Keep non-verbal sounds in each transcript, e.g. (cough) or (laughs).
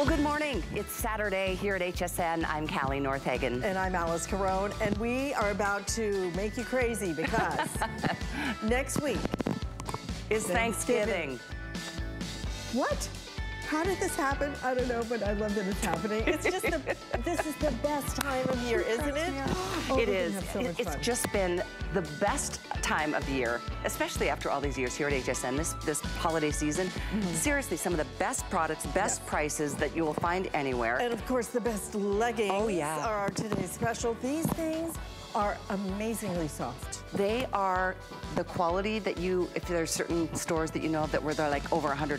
Well, good morning. It's Saturday here at HSN. I'm Callie Northagen. And I'm Alyce Caron. And we are about to make you crazy because (laughs) next week is Thanksgiving. Thanksgiving. What? How did this happen? I don't know, but I love that it's happening. It's just the, (laughs) this is the best time of year, isn't it? Oh, it is. So it's fun. just been the best time of year, especially after all these years here at HSN, this, this holiday season. Mm -hmm. Seriously, some of the best products, best yes. prices that you will find anywhere. And of course, the best leggings oh, yeah. are today's special. These things are amazingly soft. They are the quality that you, if there's certain stores that you know of that where they're like over a $100,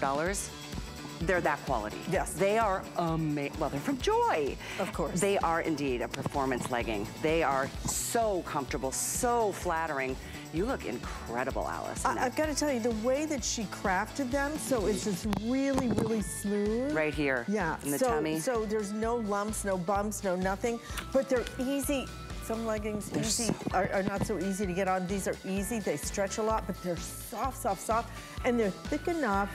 they're that quality. Yes. They are amazing. Well, they're from Joy. Of course. They are indeed a performance legging. They are so comfortable, so flattering. You look incredible, Alyce. I have got to tell you, the way that she crafted them, so it's just really, really smooth. Right here. Yeah. In the so, tummy. So there's no lumps, no bumps, no nothing, but they're easy. Some leggings they're easy so are, are not so easy to get on. These are easy. They stretch a lot, but they're soft, soft, soft, and they're thick enough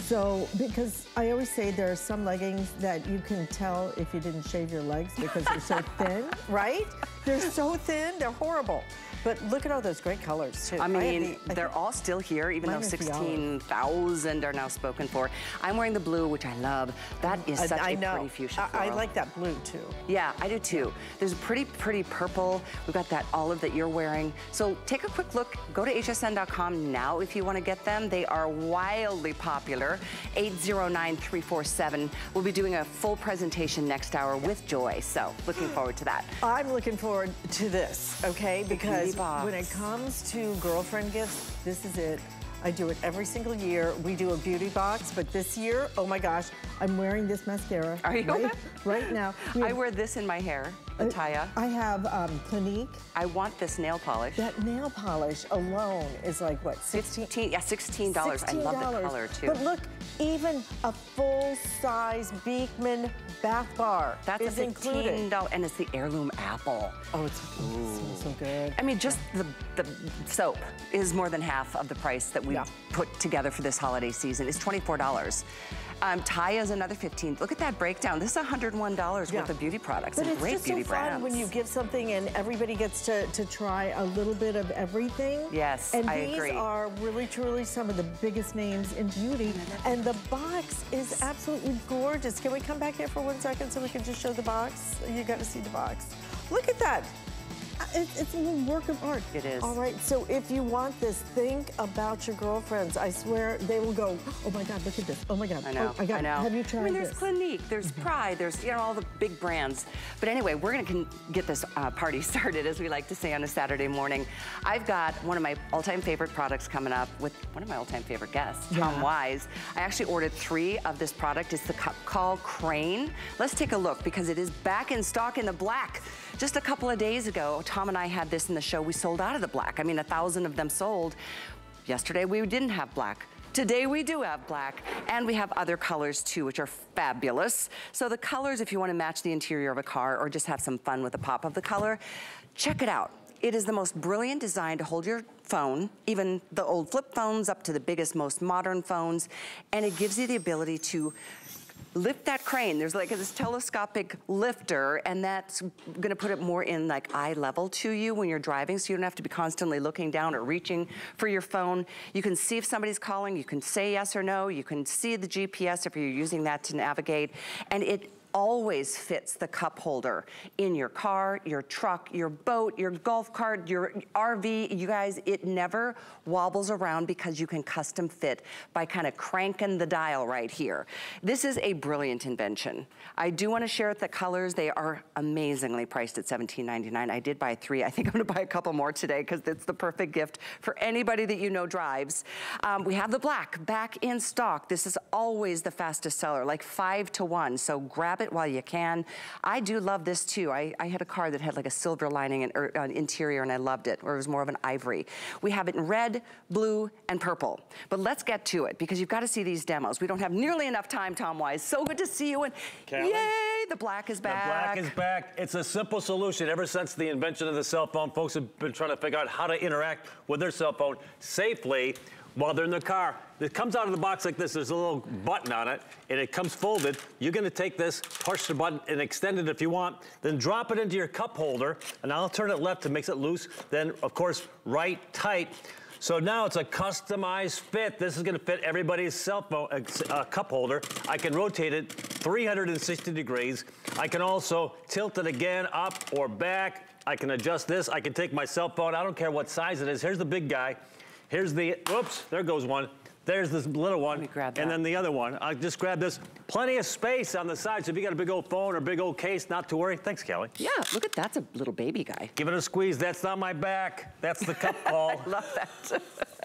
so, because I always say there are some leggings that you can tell if you didn't shave your legs because they're so (laughs) thin, right? They're so thin, they're horrible. But look at all those great colors too. I mean, I the, they're all still here, even though 16,000 are now spoken for. I'm wearing the blue, which I love. That is such I, I a know. pretty fuchsia I, I, like that blue too. Yeah, I do too. There's a pretty, pretty purple. We've got that olive that you're wearing. So take a quick look. Go to hsn.com now if you want to get them. They are wildly popular. 809347. We'll be doing a full presentation next hour with Joy. So looking forward to that. I'm looking forward to this, okay? Because box. When it comes to girlfriend gifts, this is it. I do it every single year. We do a beauty box, but this year, oh my gosh, I'm wearing this mascara. Are you? Right, right now. (laughs) I wear this in my hair, uh, I have um, Clinique. I want this nail polish. That nail polish alone is like, what, 16? 15, yeah, 16. $16. I love the color, too. But look, even a full-size Beekman bath bar That's is a $15, included. and it's the heirloom apple. Oh, it's so, so good. I mean, just the, the soap is more than half of the price that we yeah. put together for this holiday season. It's $24. Um, Taya is another 15. Look at that breakdown. This is $101 yeah. worth of beauty products but and great beauty so brands. when you give something and everybody gets to, to try a little bit of everything. Yes, and I agree. And these are really, truly some of the biggest names in beauty. And the box is absolutely gorgeous. Can we come back here for one second so we can just show the box? You got to see the box. Look at that. It's, it's, a work of art. It is. All right, so if you want this, think about your girlfriends. I swear they will go, oh my God, look at this. Oh my God. I know, oh, I, got, I know. Have you tried I mean, there's this? Clinique, there's mm-hmm. Pride, there's, you know, all the big brands. But anyway, we're gonna get this uh, party (laughs) started, as we like to say on a Saturday morning. I've got one of my all-time favorite products coming up with one of my all-time favorite guests, yeah. Tom Wise. I actually ordered three of this product. It's the cup call Crane. Let's take a look because it is back in stock in the black. Just a couple of days ago, Tom and I had this in the show. We sold out of the black. I mean, a thousand of them sold. Yesterday, we didn't have black. Today we do have black and we have other colors too, which are fabulous. So the colors, if you wanna match the interior of a car or just have some fun with the pop of the color, check it out. It is the most brilliant design to hold your phone, even the old flip phones up to the biggest, most modern phones, and it gives you the ability to lift that crane. There's like this telescopic lifter and that's gonna put it more in like eye level to you when you're driving so you don't have to be constantly looking down or reaching for your phone. You can see if somebody's calling, you can say yes or no, you can see the GPS if you're using that to navigate and it always fits the cup holder in your car, your truck, your boat, your golf cart, your RV. You guys, it never wobbles around because you can custom fit by kind of cranking the dial right here. This is a brilliant invention. I do want to share the colors. They are amazingly priced at $17.99. I did buy three. I think I'm going to buy a couple more today because it's the perfect gift for anybody that you know drives. Um, we have the black back in stock. This is always the fastest seller, like five to one. So grab grab it while you can. I do love this too. I, I had a car that had like a silver lining and er, uh, interior and I loved it, or it was more of an ivory. We have it in red, blue, and purple. But let's get to it because you've got to see these demos. We don't have nearly enough time, Tom Wise. So good to see you and Callie, yay, the black is back. The black is back. It's a simple solution. Ever since the invention of the cell phone, folks have been trying to figure out how to interact with their cell phone safely while they're in the car. It comes out of the box like this. There's a little button on it, and it comes folded. You're gonna take this, push the button, and extend it if you want. Then drop it into your cup holder, and I'll turn it left to make it loose. Then, of course, right tight. So now it's a customized fit. This is gonna fit everybody's cell phone uh, uh, cup holder. I can rotate it 360 degrees. I can also tilt it again up or back. I can adjust this. I can take my cell phone. I don't care what size it is. Here's the big guy. Here's the, whoops, there goes one. There's this little one. me grab And then the other one. I just grab this. Plenty of space on the side. So if you got a big old phone or big old case, not to worry. Thanks, Kelly. Yeah, look at that's a little baby guy. Give it a squeeze. That's not my back. That's the cup call. (laughs) Love that. (laughs)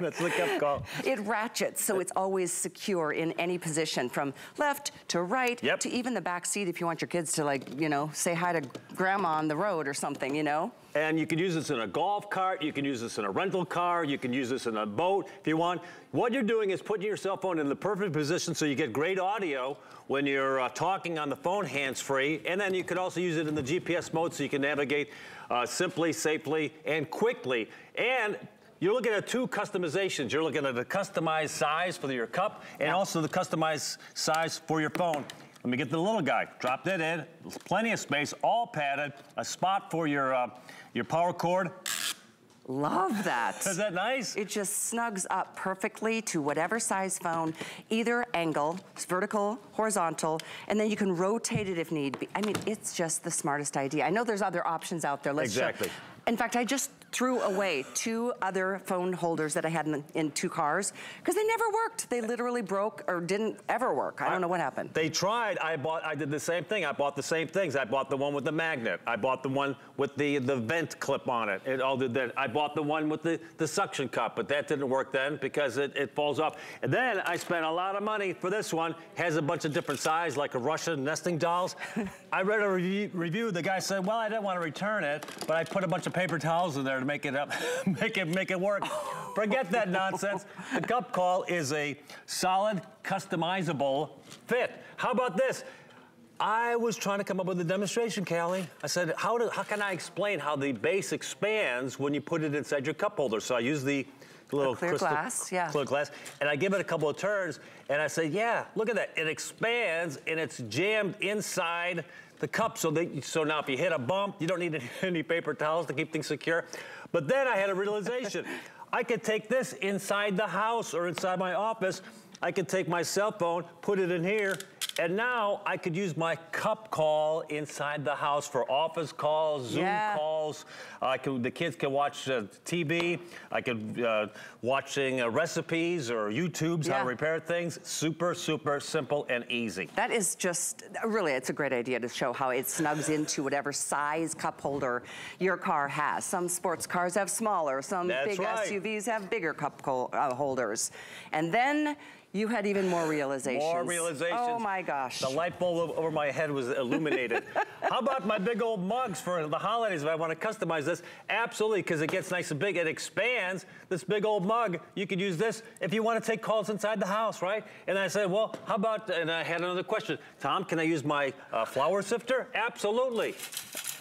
That's the cup call. It ratchets, so it's always secure in any position, from left to right Yep. to even the back seat if you want your kids to like, you know, say hi to grandma on the road or something, you know? And you can use this in a golf cart, you can use this in a rental car, you can use this in a boat if you want. What you're doing is putting your cell phone in the perfect position so you get great audio when you're uh, talking on the phone hands-free. And then you can also use it in the GPS mode so you can navigate uh, simply, safely, and quickly. And you're looking at two customizations. You're looking at the customized size for your cup and also the customized size for your phone. Let me get the little guy. Drop that in. Plenty of space, all padded. A spot for your uh, your power cord. Love that. (laughs) Is that nice? It just snugs up perfectly to whatever size phone, either angle, it's vertical, horizontal, and then you can rotate it if need be. I mean, it's just the smartest idea. I know there's other options out there. Let's show- Exactly. In fact, I just threw away two other phone holders that I had in, in two cars because they never worked. They literally broke or didn't ever work. I don't know what happened. They tried. I bought. I did the same thing. I bought the same things. I bought the one with the magnet. I bought the one with the the vent clip on it. It all did that. I bought the one with the the suction cup, but that didn't work then because it, it falls off. And then I spent a lot of money for this one. Has a bunch of different size, like a Russian nesting dolls. (laughs) I read a review, review. The guy said, "Well, I didn't want to return it, but I put a bunch of paper towels in there to make it up, (laughs) make it make it work." Forget that nonsense. The cup call is a solid, customizable fit. How about this? I was trying to come up with a demonstration, Callie. I said, how, do, how can I explain how the base expands when you put it inside your cup holder? So I use the little clear crystal glass, yeah. clear glass, and I give it a couple of turns, and I say, yeah, look at that. It expands, and it's jammed inside the cup. So, they, so now if you hit a bump, you don't need (laughs) any paper towels to keep things secure. But then I had a realization. I could take this inside the house or inside my office. I could take my cell phone, put it in here, and now I could use my cup call inside the house for office calls, Zoom Yeah. calls. I could, the kids can watch uh, TV. I could uh, watching uh, recipes or YouTube's how to repair things. Super, super simple and easy. That is just, really, it's a great idea to show how it snugs into whatever size cup holder your car has. Some sports cars have smaller, some That's big right. SUVs have bigger cup uh, holders. And then you had even more realizations. More realizations. Oh my gosh. The light bulb over my head was illuminated. (laughs) How about my big old mugs for the holidays if I want to customize this? Absolutely, because it gets nice and big. It expands. This big old mug, you could use this if you want to take calls inside the house, right? And I said, well, how about, and I had another question. Tom, can I use my uh, flour sifter? Absolutely.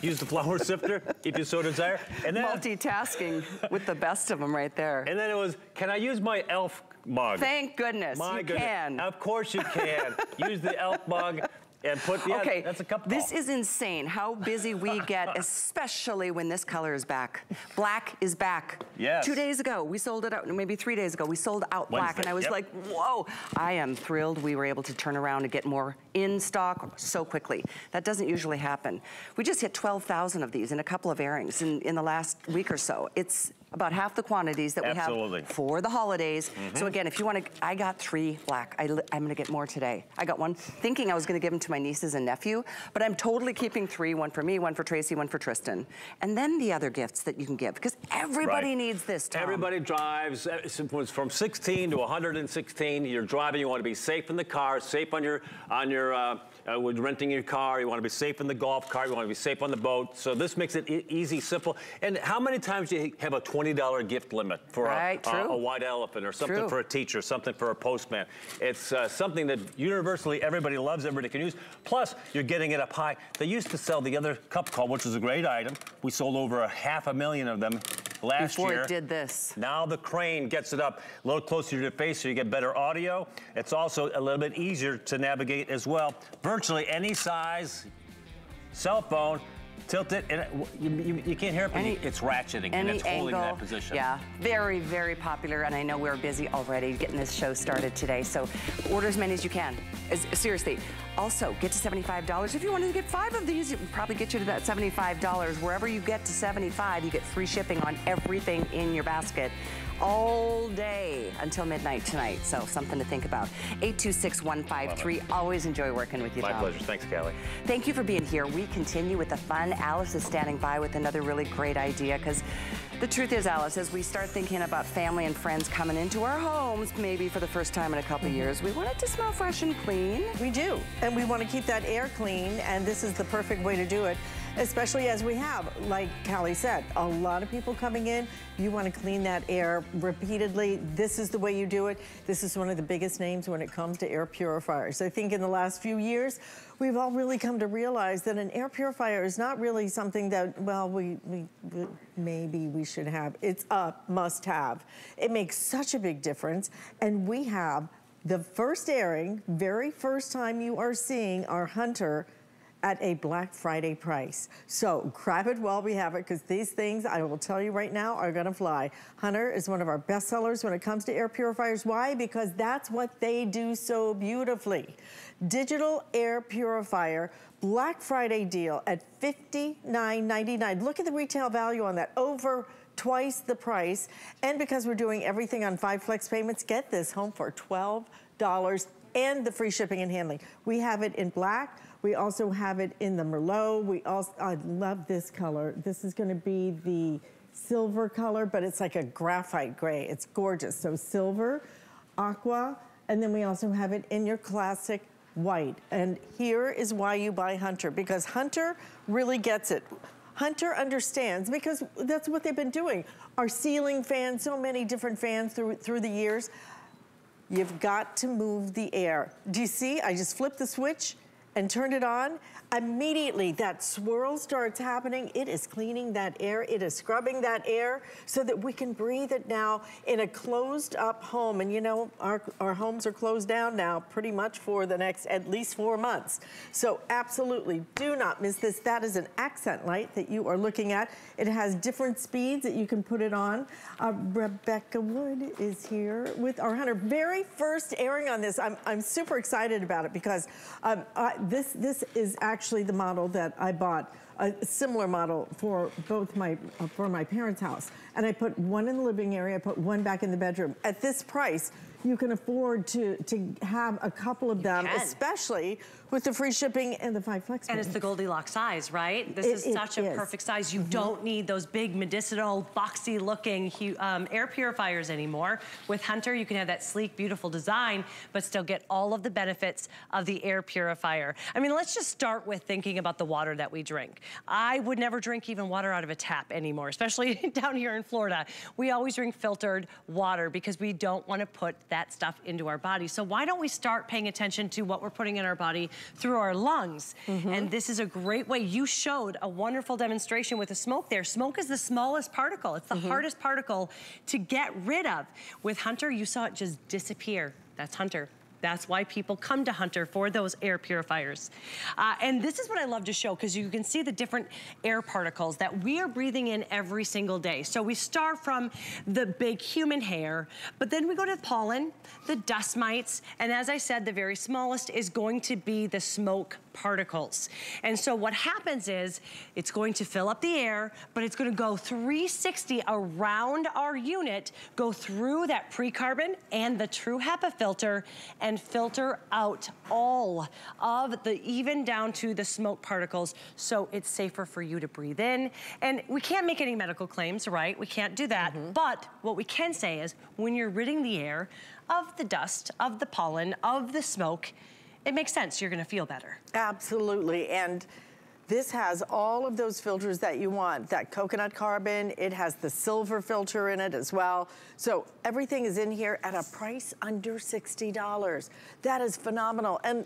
Use the flour (laughs) sifter if you so desire. And then, Multitasking with the best of them right there. and then it was, can I use my elf mug? Thank goodness My you goodness. can. Of course you can. (laughs) Use the elf mug and put, yeah, okay, that's a cup this is insane how busy we (laughs) get, especially when this color is back. Black is back. Yes. Two days ago, we sold it out, maybe three days ago, we sold out black, and I was yep. like, whoa, I am thrilled we were able to turn around and get more in stock so quickly. That doesn't usually happen. We just hit 12,000 of these in a couple of airings in, in the last week or so. It's about half the quantities that we have for the holidays. So again, if you want to, I got three black. I, I'm going to get more today. I got one thinking I was going to give them to my nieces and nephew, but I'm totally keeping three, one for me, one for Tracy, one for Tristan. And then the other gifts that you can give, because everybody Right. needs this, Tom. Everybody drives uh, from 16 to 116. You're driving. You want to be safe in the car, safe on your on your uh, uh, with renting your car. You want to be safe in the golf cart. You want to be safe on the boat. So this makes it e- easy, simple. And how many times do you have a $20 gift limit for a- Right, a, true. a white elephant or something True. for a teacher, something for a postman? It's uh, something that universally everybody loves, everybody can use. Plus, you're getting it up high. They used to sell the other cup call, which was a great item. We sold over a half a million of them last Before year. it did this. Now the crane gets it up a little closer to your face so you get better audio. It's also a little bit easier to navigate as well. Virtually any size cell phone, tilt it, and you, you, you can't hear it, but Any- it's ratcheting and it's holding angle, that position. yeah, very, very popular, and I know we're busy already getting this show started today, so order as many as you can. As- seriously. Also, get to $75. If you wanted to get five of these, it would probably get you to that $75. Wherever you get to 75, you get free shipping on everything in your basket all day until midnight tonight. So something to think about. 826153. Always enjoy working with you, My Tom. pleasure. Thanks, Kelly. Thank you for being here. We continue with the fun. Alyce is standing by with another really great idea because the truth is, Alyce, as we start thinking about family and friends coming into our homes, maybe for the first time in a couple mm-hmm. years, we want it to smell fresh and clean. We do, and we want to keep that air clean, and this is the perfect way to do it, especially as we have, like Callie said, a lot of people coming in. You want to clean that air repeatedly. This is the way you do it. This is one of the biggest names when it comes to air purifiers. I think in the last few years, we've all really come to realize that an air purifier is not really something that, well, we, we, we maybe we should have. It's a must have. It makes such a big difference, and we have the first airing, very first time you are seeing our Hunter at a Black Friday price. So grab it while we have it because these things, I will tell you right now, are gonna fly. Hunter is one of our best sellers when it comes to air purifiers. Why? Because that's what they do so beautifully. Digital air purifier, Black Friday deal at $59.99. Look at the retail value on that, over twice the price. And because we're doing everything on five flex payments, get this home for $12 and the free shipping and handling. We have it in black. We also have it in the Merlot. We also, I love this color. This is gonna be the silver color, but it's like a graphite gray. It's gorgeous. So silver, aqua, and then we also have it in your classic white. And here is why you buy Hunter, because Hunter really gets it. Hunter understands because that's what they've been doing. Our ceiling fans, so many different fans through through the years. You've got to move the air. Do you see? I just flipped the switch and turned it on. Immediately, that swirl starts happening. It is cleaning that air. It is scrubbing that air so that we can breathe it now in a closed up home. And you know, our, our homes are closed down now pretty much for the next at least four months. So absolutely do not miss this. That is an accent light that you are looking at. It has different speeds that you can put it on. Uh, Rebecca Wood is here with our Hunter. Very first airing on this. I'm, I'm super excited about it because um, I, this, this is actually the model that I bought a similar model for both my uh, for my parents' house, and I put one in the living area, I put one back in the bedroom. At this price, you can afford to to have a couple of them, especially with the free shipping and the five flex. And it's the. Goldilocks size, right? This It- is it such a is. Mm-hmm. perfect size. You don't need those big medicinal, boxy looking um, air purifiers anymore. With Hunter, you can have that sleek, beautiful design, but still get all of the benefits of the air purifier. I mean, let's just start with thinking about the water that we drink. I would never drink even water out of a tap anymore, especially (laughs) down here in Florida. We always drink filtered water because we don't want to put that stuff into our body. So why don't we start paying attention to what we're putting in our body through our lungs? Mm-hmm. And this is a great way. You showed a wonderful demonstration with the smoke there. Smoke is the smallest particle. It's the mm-hmm. hardest particle to get rid of. With Hunter, you saw it just disappear. That's Hunter. That's why people come to Hunter for those air purifiers. Uh, and this is what I love to show because you can see the different air particles that we are breathing in every single day. So we start from the big human hair, but then we go to the pollen, the dust mites, and as I said, the very smallest is going to be the smoke particles. And so what happens is it's going to fill up the air, but it's gonna go 360 around our unit, go through that pre-carbon and the true HEPA filter and filter out all of the, even down to the smoke particles, so it's safer for you to breathe in. And we can't make any medical claims, right? We can't do that. Mm-hmm. But what we can say is when you're ridding the air of the dust, of the pollen, of the smoke, it makes sense. You're gonna feel better. Absolutely. And This has all of those filters that you want. That coconut carbon, it has the silver filter in it as well. So everything is in here at a price under $60. That is phenomenal. And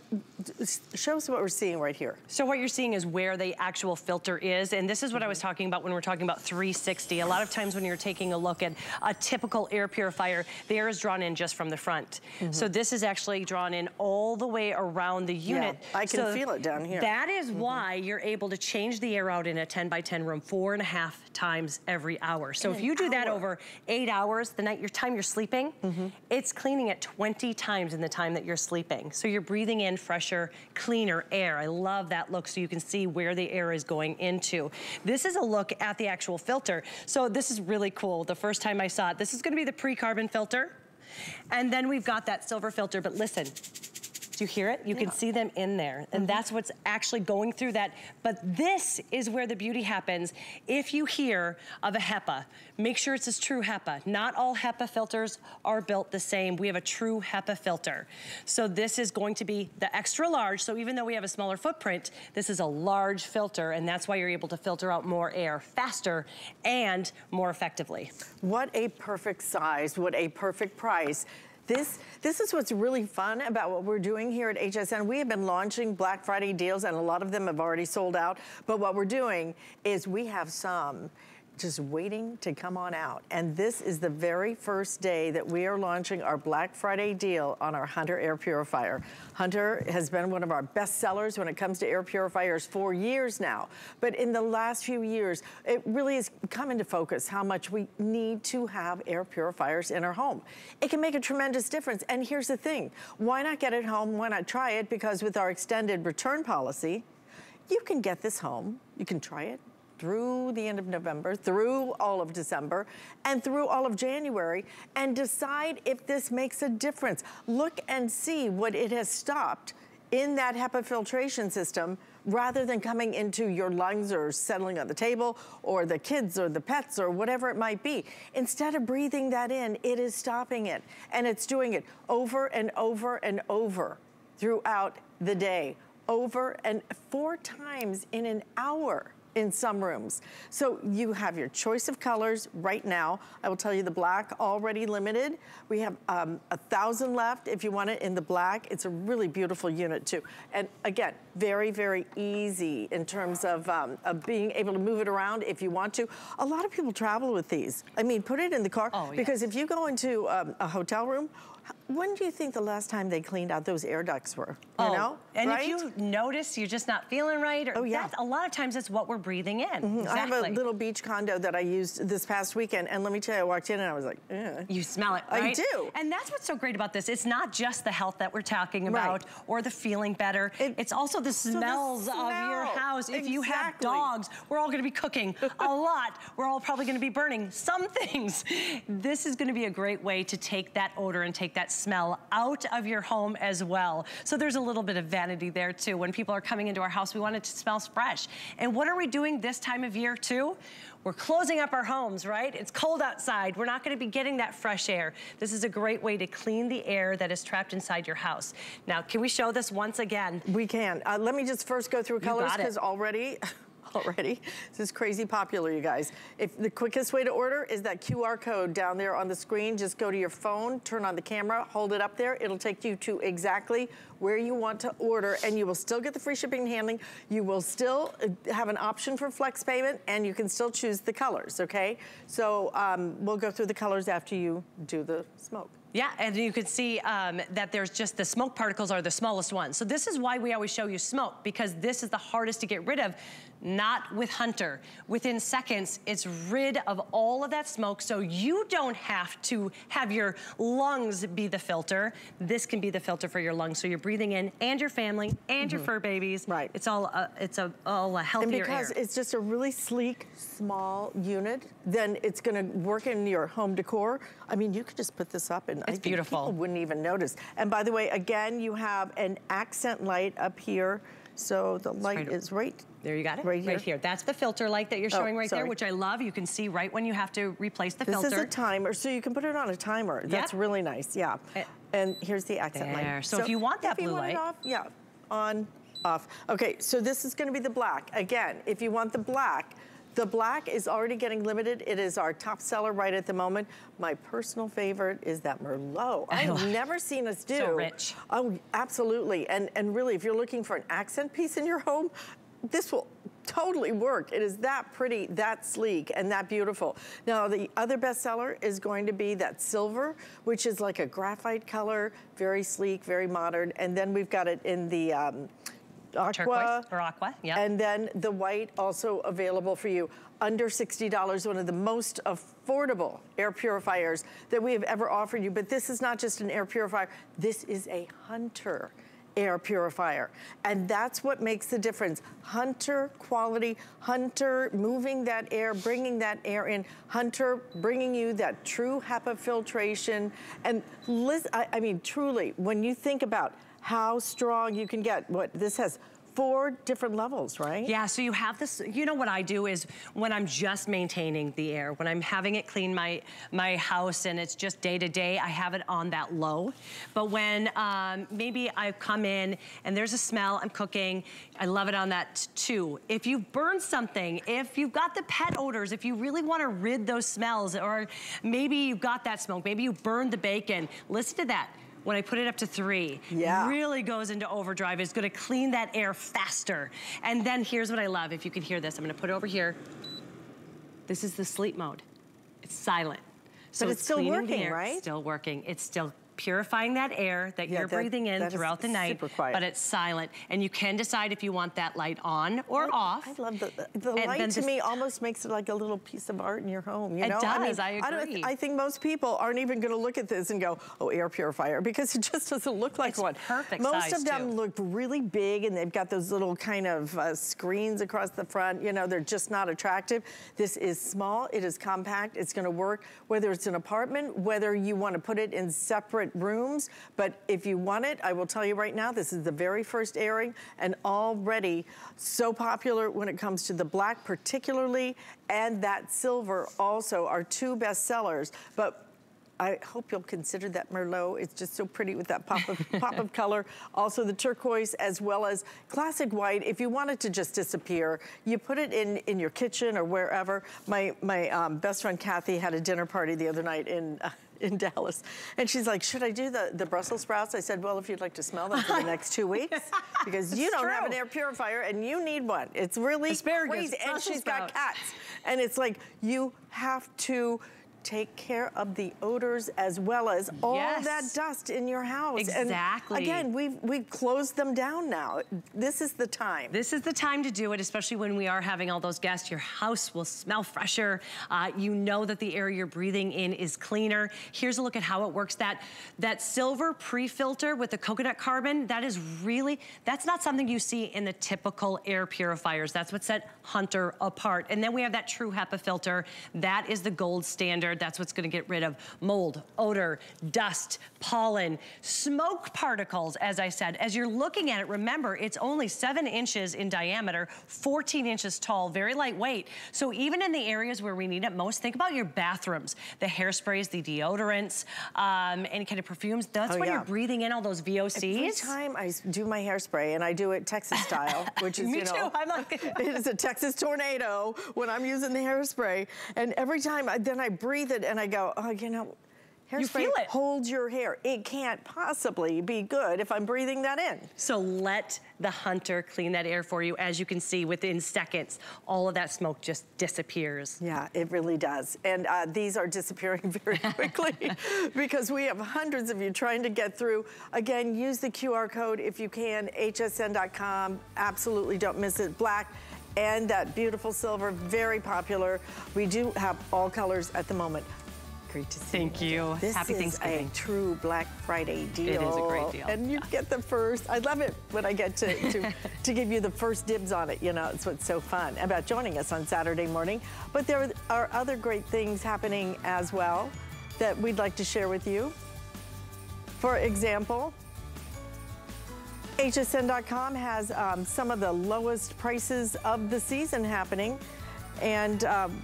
show us what we're seeing right here. So what you're seeing is where the actual filter is. And this is what I was talking about when we're talking about 360. A lot of times when you're taking a look at a typical air purifier, the air is drawn in just from the front. Mm -hmm. So this is actually drawn in all the way around the unit. Yeah, I can so feel it down here. That is mm -hmm. why you're able to change the air out in a 10 by 10 room four and a half times every hour. So in if you do hour. that over eight hours, the night your time you're sleeping, mm -hmm. it's cleaning it 20 times in the time that you're sleeping. So you're breathing in fresher, cleaner air. I love that look so you can see where the air is going into. This is a look at the actual filter. So this is really cool. The first time I saw it, this is gonna be the pre-carbon filter. And then we've got that silver filter, but listen, you hear it? You yeah. can see them in there. And mm -hmm. that's what's actually going through that. But this is where the beauty happens. If you hear of a HEPA, make sure it's a true HEPA. Not all HEPA filters are built the same. We have a true HEPA filter. So this is going to be the extra large. So even though we have a smaller footprint, this is a large filter and that's why you're able to filter out more air faster and more effectively. What a perfect size, what a perfect price. This, this is what's really fun about what we're doing here at HSN. We have been launching Black Friday deals and a lot of them have already sold out. But what we're doing is we have some just waiting to come on out. And this is the very first day that we are launching our Black Friday deal on our Hunter air purifier. Hunter has been one of our best sellers when it comes to air purifiers for years now. But in the last few years, it really has come into focus how much we need to have air purifiers in our home. It can make a tremendous difference. And here's the thing, why not get it home? Why not try it? Because with our extended return policy, you can get this home, you can try it, through the end of November, through all of December, and through all of January, and decide if this makes a difference. Look and see what it has stopped in that HEPA filtration system rather than coming into your lungs or settling on the table or the kids or the pets or whatever it might be. Instead of breathing that in, it is stopping it. And it's doing it over and over and over throughout the day, over and four times in an hour in some rooms. So you have your choice of colors right now. I will tell you the black already limited. We have um, a thousand left if you want it in the black. It's a really beautiful unit too. And again, very, very easy in terms of, um, of being able to move it around if you want to. A lot of people travel with these. I mean, put it in the car oh, because yes. if you go into um, a hotel room when do you think the last time they cleaned out those air ducts were? You oh, know? And right? if you notice you're just not feeling right, or oh, yeah. a lot of times it's what we're breathing in. Mm -hmm. exactly. I have a little beach condo that I used this past weekend, and let me tell you, I walked in and I was like, eh. You smell it, right? I do. And that's what's so great about this. It's not just the health that we're talking about right. or the feeling better. It, it's also the smells so the smell. of your house. Exactly. If you have dogs, we're all gonna be cooking (laughs) a lot. We're all probably gonna be burning some things. This is gonna be a great way to take that odor and take that smell out of your home as well. So there's a little bit of vanity there too. When people are coming into our house, we want it to smell fresh. And what are we doing this time of year too? We're closing up our homes, right? It's cold outside. We're not gonna be getting that fresh air. This is a great way to clean the air that is trapped inside your house. Now, can we show this once again? We can. Uh, let me just first go through colors because already (laughs) already. This is crazy popular, you guys. If the quickest way to order is that QR code down there on the screen. Just go to your phone, turn on the camera, hold it up there. It'll take you to exactly where you want to order and you will still get the free shipping and handling. You will still uh, have an option for flex payment and you can still choose the colors, okay? So um, we'll go through the colors after you do the smoke. Yeah, and you can see um, that there's just the smoke particles are the smallest ones. So this is why we always show you smoke because this is the hardest to get rid of not with Hunter. Within seconds, it's rid of all of that smoke so you don't have to have your lungs be the filter. This can be the filter for your lungs. So you're breathing in and your family and mm -hmm. your mm-hmm. fur babies. Right. It's all, uh, it's a, all a healthier And because air. it's just a really sleek, small unit, then it's gonna work in your home decor. I mean, you could just put this up and it's I beautiful. people wouldn't even notice. And by the way, again, you have an accent light up here. So the light right is right there you got it. Right here. Right here. That's the filter light that you're oh, showing oh, right sorry. there, which I love. You can see right when you have to replace the this filter. This is a timer, so you can put it on a timer. That's yep. really nice, yeah. It, and here's the accent there. light. So, so, if you want that blue want light. Off, yeah, on off. Okay, so this is gonna be the black. Again, if you want the black, the black is already getting limited. It is our top seller right at the moment. My personal favorite is that Merlot. (laughs) I've never seen us do. So rich. Oh, absolutely. And, and really, if you're looking for an accent piece in your home, this will totally work. It is that pretty, that sleek, and that beautiful. Now, the other bestseller is going to be that silver, which is like a graphite color, very sleek, very modern. And then we've got it in the um, aqua. Turquoise or aqua, yep. And then the white also available for you. Under $60, one of the most affordable air purifiers that we have ever offered you. But this is not just an air purifier. This is a Hunter air purifier. And that's what makes the difference. Hunter quality, Hunter moving that air, bringing that air in, Hunter bringing you that true HEPA filtration. And I, I mean, truly, when you think about how strong you can get, what this has four different levels, right? Yeah, so you have this, you know what I do is when I'm just maintaining the air, when I'm having it clean my, my house and it's just day to day, I have it on that low. But when um, maybe I come in and there's a smell, I'm cooking, I love it on that two. If you've burned something, if you've got the pet odors, if you really wanna rid those smells, or maybe you've got that smoke, maybe you burned the bacon, listen to that when I put it up to three, yeah. really goes into overdrive. It's gonna clean that air faster. And then here's what I love, if you can hear this, I'm gonna put it over here. This is the sleep mode. It's silent. So but it's, it's still working, right? Still working. It's still purifying that air that yeah, you're that, breathing in throughout the night, but it's silent. And you can decide if you want that light on or I, off. I love the, the light to me almost makes it like a little piece of art in your home, you it know? does, I, mean, I agree. I, I, think most people aren't even gonna look at this and go, oh, air purifier, (laughs) because it just doesn't look like it's one. perfect Most of them too. look really big and they've got those little kind of uh, screens across the front, you know, they're just not attractive. This is small, it is compact, it's gonna work, whether it's an apartment, whether you wanna put it in separate rooms, but if you want it, I will tell you right now, this is the very first airing and already so popular when it comes to the black particularly and that silver also are two best sellers. But I hope you'll consider that Merlot. It's just so pretty with that pop of, (laughs) pop of color. Also the turquoise as well as classic white. If you want it to just disappear, you put it in, in your kitchen or wherever. My, my um, best friend Kathy had a dinner party the other night in uh, (laughs) (laughs) in Dallas. And she's like, should I do the, the Brussels sprouts? I said, well, if you'd like to smell them for the next two weeks, (laughs) because you don't true. have an air purifier and you need one. It's really Asparagus, crazy. Brussels and she's sprouts. got cats. And it's like, you have to take care of the odors as well as all yes. that dust in your house. Exactly. And again, we've, we've closed them down now. This is the time. This is the time to do it, especially when we are having all those guests. Your house will smell fresher. Uh, you know that the air you're breathing in is cleaner. Here's a look at how it works. That, that silver pre-filter with the coconut carbon, that is really, that's not something you see in the typical air purifiers. That's what set Hunter apart. And then we have that true HEPA filter. That is the gold standard that's what's gonna get rid of mold, odor, dust, pollen, smoke particles, as I said. As you're looking at it, remember, it's only seven inches in diameter, 14 inches tall, very lightweight. So even in the areas where we need it most, think about your bathrooms, the hairsprays, the deodorants, um, any kind of perfumes. That's oh, when yeah. you're breathing in all those VOCs. Every time I do my hairspray, and I do it Texas style, (laughs) which is, Me you know, too. I'm like (laughs) it is a Texas tornado when I'm using the hairspray. And every time, I, then I breathe breathe it and I go, oh, you know, hairspray you feel it. holds your hair. It can't possibly be good if I'm breathing that in. So let the hunter clean that air for you. As you can see, within seconds, all of that smoke just disappears. Yeah, it really does. And uh, these are disappearing (laughs) very quickly (laughs) because we have hundreds of you trying to get through. Again, use the QR code if you can, hsn.com. Absolutely don't miss it. Black and that beautiful silver, very popular. We do have all colors at the moment. Great to see you. Thank you. you. This Happy is Thanksgiving. a true Black Friday deal. It is a great deal. And you get the first. I love it when I get to, to, (laughs) to give you the first dibs on it. You know, it's what's so fun about joining us on Saturday morning. But there are other great things happening as well that we'd like to share with you. For example, HSN.com has um, some of the lowest prices of the season happening. And um,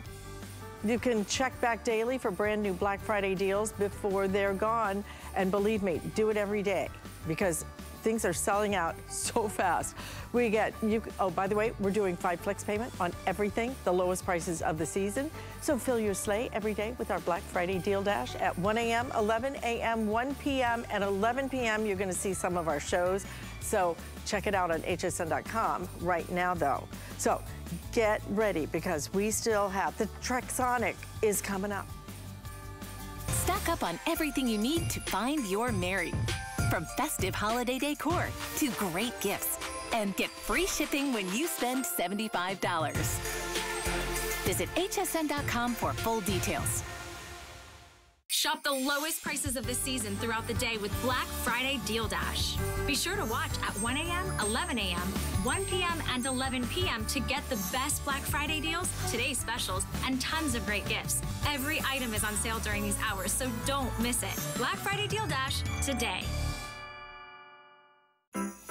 you can check back daily for brand new Black Friday deals before they're gone. And believe me, do it every day because things are selling out (laughs) so fast. We get, you. oh, by the way, we're doing five flex payment on everything, the lowest prices of the season. So fill your sleigh every day with our Black Friday deal dash at 1 a.m., 11 a.m., 1 p.m., and 11 p.m. You're gonna see some of our shows. So check it out on hsn.com right now though. So get ready because we still have, the Trexonic is coming up. Stock up on everything you need to find your Merry. From festive holiday decor to great gifts. And get free shipping when you spend $75. Visit hsn.com for full details. Shop the lowest prices of the season throughout the day with Black Friday Deal Dash. Be sure to watch at 1 a.m., 11 a.m., 1 p.m., and 11 p.m. to get the best Black Friday deals, today's specials, and tons of great gifts. Every item is on sale during these hours, so don't miss it. Black Friday Deal Dash today. And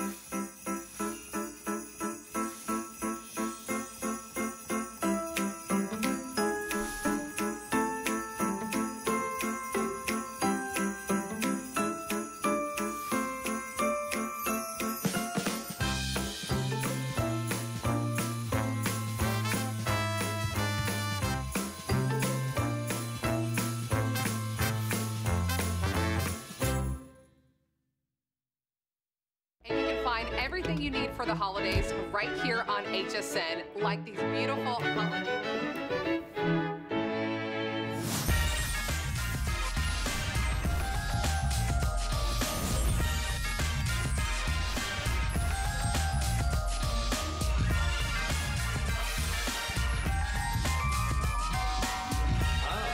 here on HSN, like these beautiful holiday.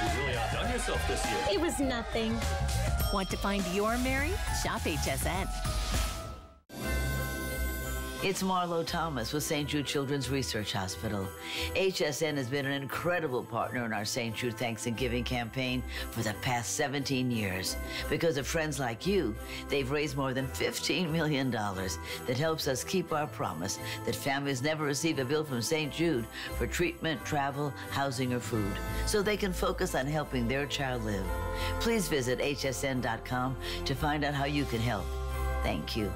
You really outdone yourself this year. It was nothing. Want to find your Merry? Shop HSN. It's Marlo Thomas with St. Jude Children's Research Hospital. HSN has been an incredible partner in our St. Jude Thanks and Giving campaign for the past 17 years. Because of friends like you, they've raised more than $15 million that helps us keep our promise that families never receive a bill from St. Jude for treatment, travel, housing, or food, so they can focus on helping their child live. Please visit hsn.com to find out how you can help. Thank you.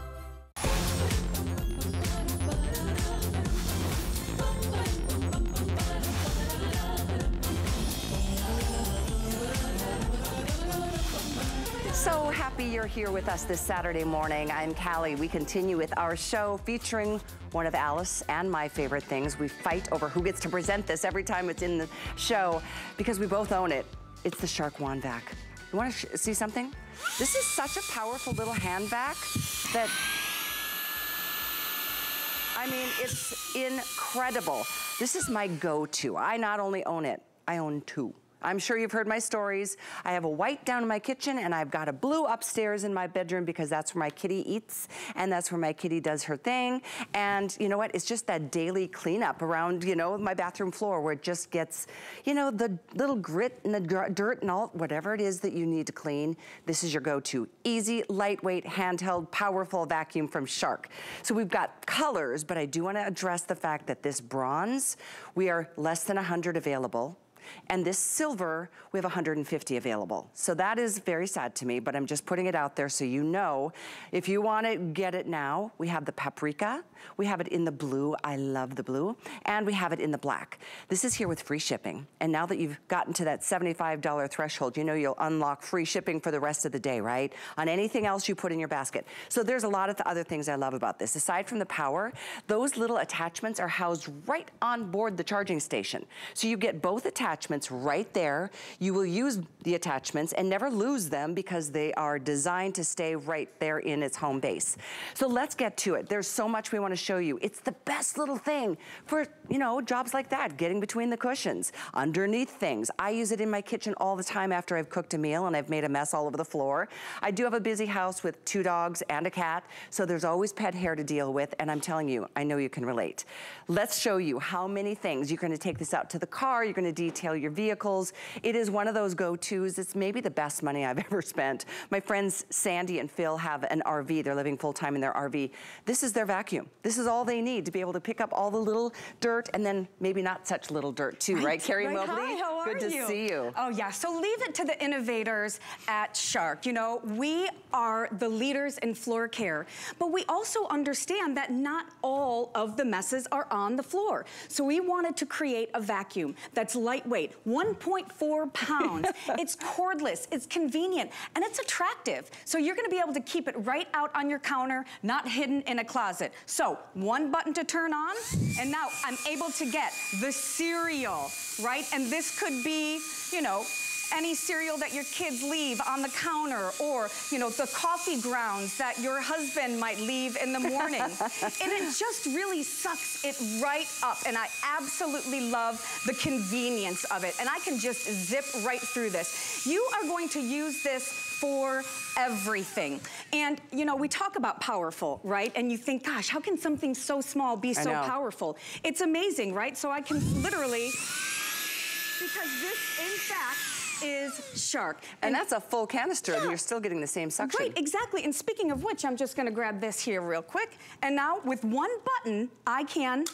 Happy you're here with us this Saturday morning. I'm Callie. We continue with our show featuring one of Alyce and my favorite things. We fight over who gets to present this every time it's in the show because we both own it. It's the Shark Wand Vac. You want to see something? This is such a powerful little hand vac that I mean, it's incredible. This is my go-to. I not only own it, I own two. I'm sure you've heard my stories. I have a white down in my kitchen and I've got a blue upstairs in my bedroom because that's where my kitty eats and that's where my kitty does her thing. And you know what? It's just that daily cleanup around, you know, my bathroom floor where it just gets, you know, the little grit and the dirt and all, whatever it is that you need to clean, this is your go-to. Easy, lightweight, handheld, powerful vacuum from Shark. So we've got colors, but I do want to address the fact that this bronze, we are less than 100 available. And this silver, we have 150 available. So that is very sad to me, but I'm just putting it out there so you know. If you want to get it now, we have the paprika. We have it in the blue. I love the blue. And we have it in the black. This is here with free shipping. And now that you've gotten to that $75 threshold, you know you'll unlock free shipping for the rest of the day, right? On anything else you put in your basket. So there's a lot of the other things I love about this. Aside from the power, those little attachments are housed right on board the charging station. So you get both attachments right there. You will use the attachments and never lose them because they are designed to stay right there in its home base. So let's get to it. There's so much we want to show you. It's the best little thing for, you know, jobs like that, getting between the cushions, underneath things. I use it in my kitchen all the time after I've cooked a meal and I've made a mess all over the floor. I do have a busy house with two dogs and a cat, so there's always pet hair to deal with, and I'm telling you, I know you can relate. Let's show you how many things. You're gonna take this out to the car, you're gonna detail detail your vehicles. It is one of those go-tos. It's maybe the best money I've (laughs) ever spent. My friends Sandy and Phil have an RV. They're living full-time in their RV. This is their vacuum. This is all they need to be able to pick up all the little dirt and then maybe not such little dirt too, right, Carrie right. Mobley? Hi, how are Good to you? see you. Oh yeah, so leave it to the innovators at Shark. You know, we are the leaders in floor care, but we also understand that not all of the messes are on the floor. So we wanted to create a vacuum that's lightweight, 1.4 pounds. (laughs) it's cordless, it's convenient, and it's attractive. So you're gonna be able to keep it right out on your counter, not hidden in a closet. So one button to turn on, and now I'm able to get the cereal, right? And this could be, you know, any cereal that your kids leave on the counter or, you know, the coffee grounds that your husband might leave in the (laughs) morning. and it just really sucks it right up. And I absolutely love the convenience of it. And I can just zip right through this. You are going to use this for everything. And, you know, we talk about powerful, right? And you think, gosh, how can something so small be so powerful? It's amazing, right? So I can literally, because this, in fact, is Shark. And that's a full canister and you're still getting the same suction. Right, exactly. And speaking of which, I'm just gonna grab this here real quick. And now with one button, I can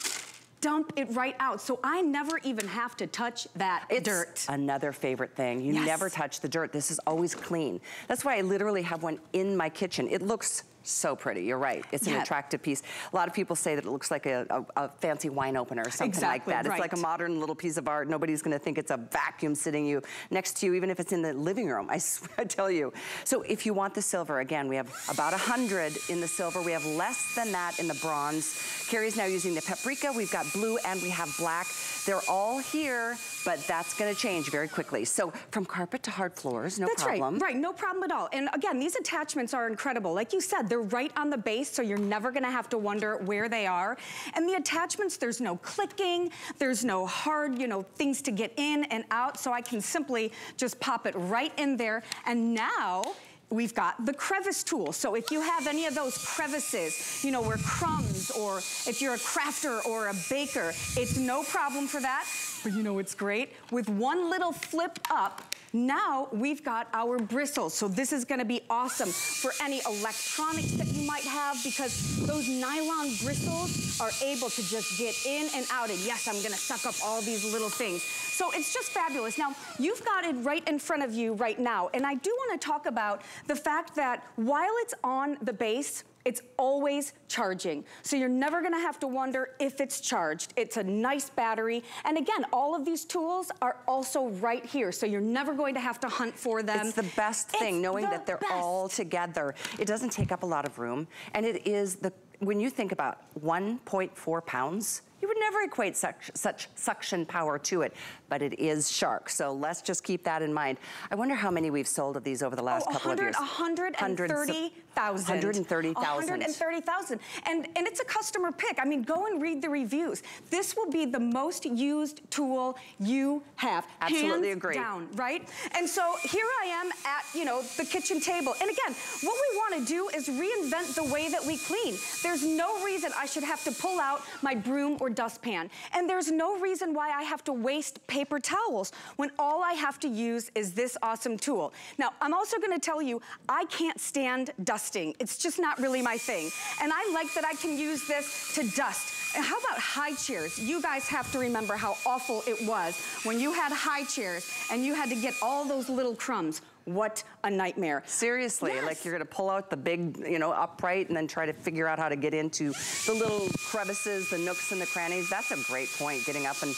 dump it right out. So I never even have to touch that It's dirt. another favorite thing. You Yes. never touch the dirt. This is always clean. That's why I literally have one in my kitchen. It looks so pretty. You're right. It's an Yeah. attractive piece. A lot of people say that it looks like a, a, a fancy wine opener or something Exactly, like that. It's like a modern little piece of art. Nobody's going to think it's a vacuum sitting you next to you, even if it's in the living room. I, swear, (laughs) I tell you. So if you want the silver, again, we have about 100 in the silver. We have less than that in the bronze. Carrie's now using the paprika. We've got blue and we have black. They're all here, but that's going to change very quickly. So from carpet to hard floors, no That's problem. right, right, no problem at all. And again, these attachments are incredible. Like you said, they're right on the base, so you're never gonna have to wonder where they are. And the attachments, there's no clicking, there's no hard, you know, things to get in and out, so I can simply just pop it right in there. And now, We've got the crevice tool. So if you have any of those crevices, you know, where crumbs, or if you're a crafter or a baker, it's no problem for that. But you know what's great? With one little flip up, now we've got our bristles. So this is gonna be awesome for any electronics that you might have because those nylon bristles are able to just get in and out. And yes, I'm gonna suck up all these little things. So it's just fabulous. Now, you've got it right in front of you right now. And I do wanna talk about the fact that while it's on the base, it's always charging. So you're never gonna have to wonder if it's charged. It's a nice battery. And again, all of these tools are also right here. So you're never going to have to hunt for them. It's the best thing, It's knowing the that they're best. all together. It doesn't take up a lot of room, and it is the, when you think about 1.4 pounds, you would never equate such, such suction power to it, but it is Shark, so let's just keep that in mind. I wonder how many we've sold of these over the last Oh, couple of years. 130,000. 130,000. 130,000. And, and it's a customer pick. I mean, go and read the reviews. This will be the most used tool you have. Absolutely Hands agree. down, right? And so here I am at, you know, the kitchen table. And again, what we want to do is reinvent the way that we clean. There's no reason I should have to pull out my broom or dustpan. And there's no reason why I have to waste paper towels when all I have to use is this awesome tool. Now, I'm also going to tell you, I can't stand dusting. It's just not really my thing. And I like that I can use this to dust. And how about high chairs? You guys have to remember how awful it was when you had high chairs and you had to get all those little crumbs. What a nightmare. Seriously, Yes. like you're gonna pull out the big, you know, upright and then try to figure out how to get into the little crevices, the nooks and the crannies. That's a great point, getting up and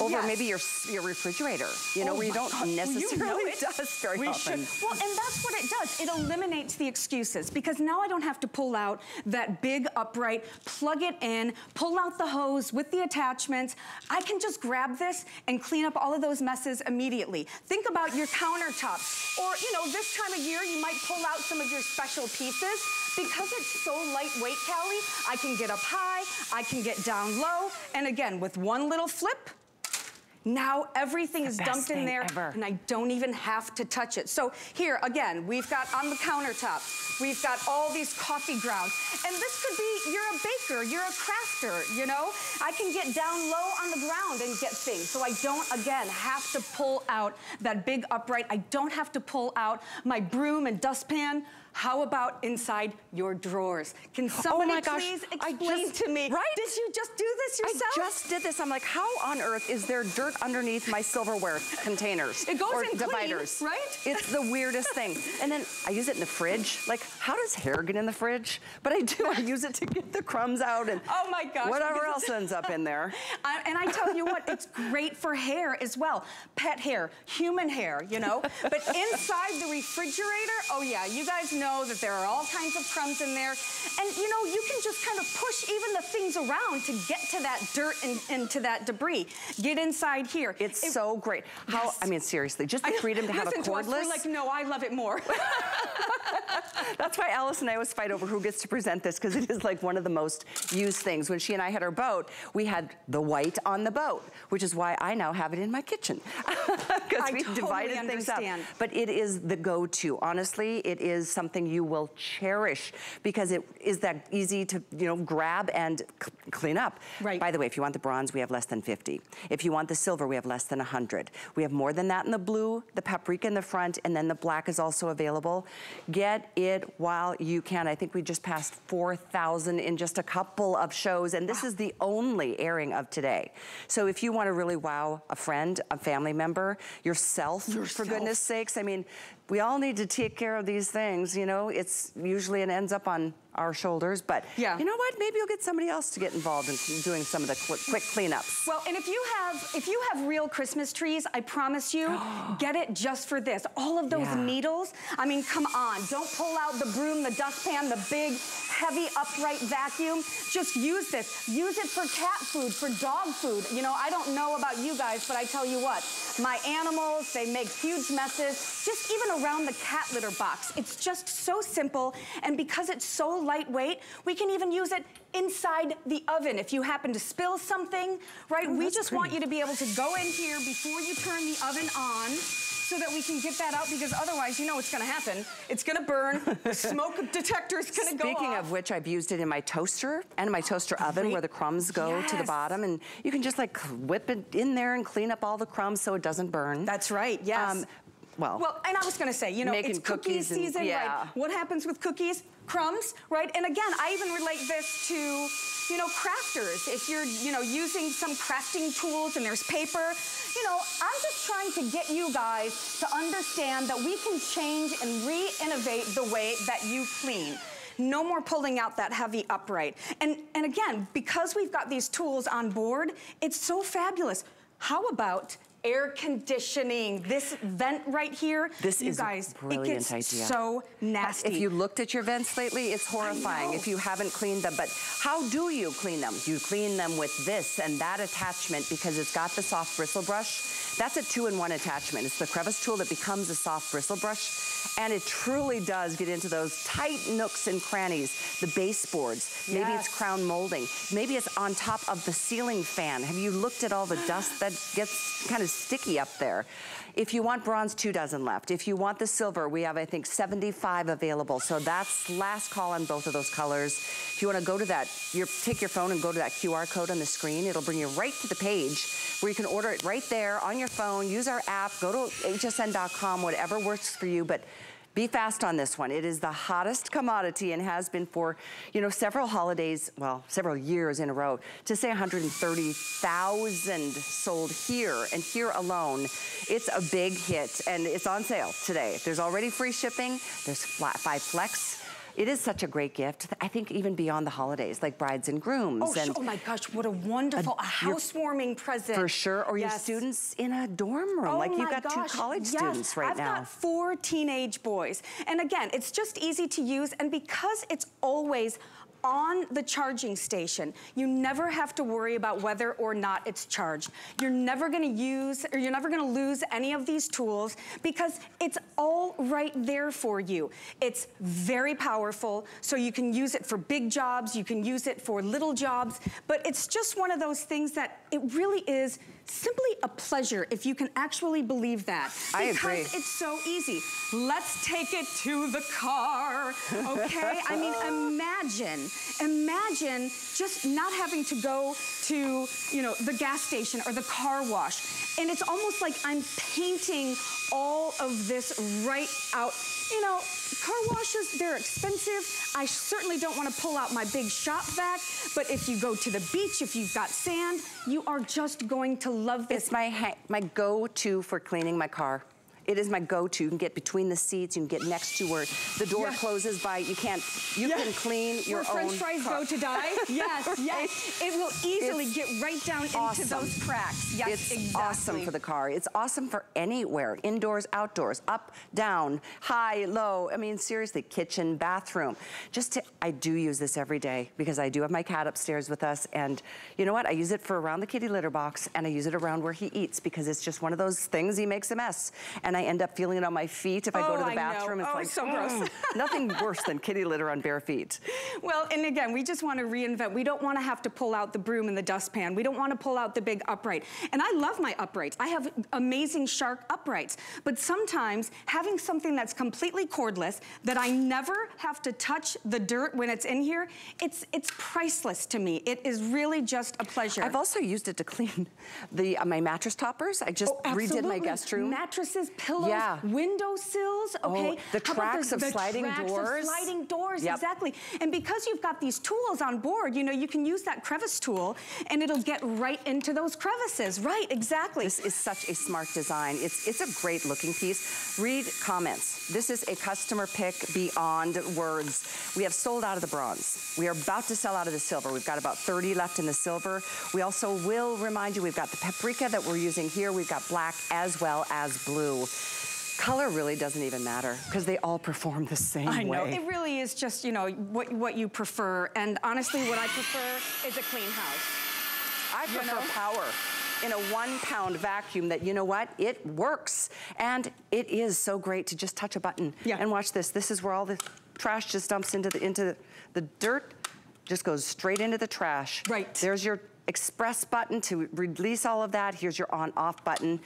over Yes. maybe your your refrigerator, you know, Oh where you don't God. Well, you know necessarily (laughs) it. dust very We often. should- Well, and that's what it does. It eliminates the excuses because now I don't have to pull out that big upright, plug it in, pull out the hose with the attachments. I can just grab this and clean up all of those messes immediately. Think about your countertops. Or, you know, this time of year, you might pull out some of your special pieces. Because it's so lightweight, Callie, I can get up high, I can get down low, and again, with one little flip, Now everything is dumped in there ever. and I don't even have to touch it. So here, again, we've got on the countertop, we've got all these coffee grounds. And this could be, you're a baker, you're a crafter, you know? I can get down low on the ground and get things. So I don't, again, have to pull out that big upright. I don't have to pull out my broom and dustpan. How about inside your drawers? Can oh somebody Oh my gosh, please explain just- to me? right? Did you just do this yourself? I just did this. I'm like, how on earth is there dirt underneath my silverware containers? It goes or in clean, dividers? right? It's the weirdest thing. And then I use it in the fridge. Like, how does hair get in the fridge? But I do. I (laughs) use it to get the crumbs out and Oh my gosh, whatever else ends up in there. (laughs) I, and I tell you what, it's great for hair as well. Pet hair, human hair, you know? But inside the refrigerator, oh yeah, you guys know that there are all kinds of crumbs in there. And you know, you can just kind of push even the things around to get to that dirt and, and to that debris. Get inside here. It's If- so great. How? Yes. I mean, seriously, just the freedom to have a listen to us, cordless. we're like, no, I love it more. (laughs) That's why Alyce and I always fight over who gets to present this because it is like one of the most used things. When she and I had our boat, we had the white on the boat, which is why I now have it in my kitchen (laughs) because we totally divided things up. But it is the go-to. Honestly, it is something you will cherish because it is that easy to you know grab and clean up. Right. By the way, if you want the bronze, we have less than 50. If you want the silver, we have less than 100. We have more than that in the blue, the paprika in the front, and then the black is also available. Get it while you can. I think we just passed 4,000 in just a couple of shows, and this is the only airing of today. So if you want to really wow a friend, a family member, yourself, for goodness sakes, I mean, we all need to take care of these things, you know? It's usually it ends up on our shoulders, but Yeah. you know what? Maybe you'll get somebody else to get involved in doing some of the quick, quick cleanups. Well, and if you have if you have real Christmas trees, I promise you, (gasps) get it just for this. All of those Yeah. needles. I mean, come on. Don't pull out the broom, the dustpan, the big, heavy upright vacuum. Just use this. Use it for cat food, for dog food. You know, I don't know about you guys, but I tell you what, my animals, they make huge messes. Just even around the cat litter box. It's just so simple, and because it's so lightweight, we can even use it inside the oven if you happen to spill something, right? Oh, we that's just want you to be able to go in here before you turn the oven on so that we can get that out because otherwise you know what's gonna happen. It's gonna burn, the smoke (laughs) detector is gonna go Speaking of which, I've used it in my toaster and my toaster oven where the crumbs go to the bottom. And you can just like whip it in there and clean up all the crumbs so it doesn't burn. That's right, yes. Um, well, Well, and I was gonna say, you know, it's cookie cookies and- season, yeah. right? What happens with cookies? Crumbs, right? And again, I even relate this to, you know, crafters. If you're, you know, using some crafting tools and there's paper, you know, I'm just trying to get you guys to understand that we can change and re-innovate the way that you clean. No more pulling out that heavy upright. And, and again, because we've got these tools on board, it's so fabulous. How about air conditioning? This vent right here, This you is guys, it gets idea. so nasty. If you looked at your vents lately, it's horrifying if you haven't cleaned them. But how do you clean them? You clean them with this and that attachment because it's got the soft bristle brush. That's a two-in-one attachment. It's the crevice tool that becomes a soft bristle brush. And it truly does get into those tight nooks and crannies, the baseboards. Maybe Yes. it's crown molding. Maybe it's on top of the ceiling fan. Have you looked at all the dust that gets kind of sticky up there? If you want bronze, two dozen left. If you want the silver, we have, I think, 75 available. So that's last call on both of those colors. If you want to go to that, your, take your phone and go to that QR code on the screen. It'll bring you right to the page where you can order it right there on your phone. Use our app. Go to hsn.com, whatever works for you. But be fast on this one. It is the hottest commodity and has been for, you know, several holidays, well, several years in a row. To say 130,000 sold here and here alone, it's a big hit and it's on sale today. There's already free shipping. There's five flex. It is such a great gift. I think even beyond the holidays, like brides and grooms. Oh, and oh my gosh, what a wonderful, a, your- housewarming present. for sure, or your students in a dorm room. Oh like you've my got gosh, two college yes. students right I've now. got four teenage boys. And again, it's just easy to use. And because it's always on the charging station, you never have to worry about whether or not it's charged. You're never gonna use, or you're never gonna lose any of these tools because it's all right there for you. It's very powerful, so you can use it for big jobs, you can use it for little jobs, but it's just one of those things that It really is simply a pleasure if you can actually believe that. I because agree. it's so easy. Let's take it to the car, okay? I mean, imagine, imagine just not having to go to, you know, the gas station or the car wash. And it's almost like I'm painting all of this right out. You know, car washes, they're expensive. I certainly don't want to pull out my big shop vac, but if you go to the beach, if you've got sand, you are just going to love this. It's my my go-to for cleaning my car. It is my go-to. You can get between the seats. You can get next to where the door Yes. closes by. You can't. You Yes. can clean your Where French fries car. go to die. (laughs) Yes, yes. It will easily It's get right down into those cracks. Yes, it's exactly. awesome for the car. It's awesome for anywhere, indoors, outdoors, up, down, high, low. I mean, seriously, kitchen, bathroom. Just to, I do use this every day because I do have my cat upstairs with us. And you know what? I use it for around the kitty litter box and I use it around where he eats because it's just one of those things he makes a mess. And I end up feeling it on my feet if I go Oh, to the I know. bathroom. It's Oh, like, so gross. "Mm." (laughs) nothing worse than kitty litter on bare feet. Well, and again, we just want to reinvent. We don't want to have to pull out the broom and the dustpan. We don't want to pull out the big upright. And I love my uprights. I have amazing Shark uprights. But sometimes having something that's completely cordless, that I never have to touch the dirt when it's in here, it's it's priceless to me. It is really just a pleasure. I've also used it to clean (laughs) the uh, my mattress toppers. I just Oh, redid my guest room. Mattresses, pillows, Yeah. windowsills, oh, okay? Oh, the tracks of the sliding tracks of doors. sliding doors, Yep. exactly. And because you've got these tools on board, you know, you can use that crevice tool and it'll get right into those crevices. Right, exactly. This is such a smart design. It's, it's a great looking piece. Read comments. This is a customer pick beyond words. We have sold out of the bronze. We are about to sell out of the silver. We've got about 30 left in the silver. We also will remind you we've got the paprika that we're using here. We've got black as well as blue. Color really doesn't even matter because they all perform the same I know. way. It really is just, you know, what, what you prefer. And honestly, what I prefer is a clean house. I You prefer know? power in a one pound vacuum that, you know what, it works. And it is so great to just touch a button. Yeah. And watch this. This is where all the trash just dumps into the, into the, the dirt, just goes straight into the trash. Right. There's your express button to release all of that. Here's your on off button.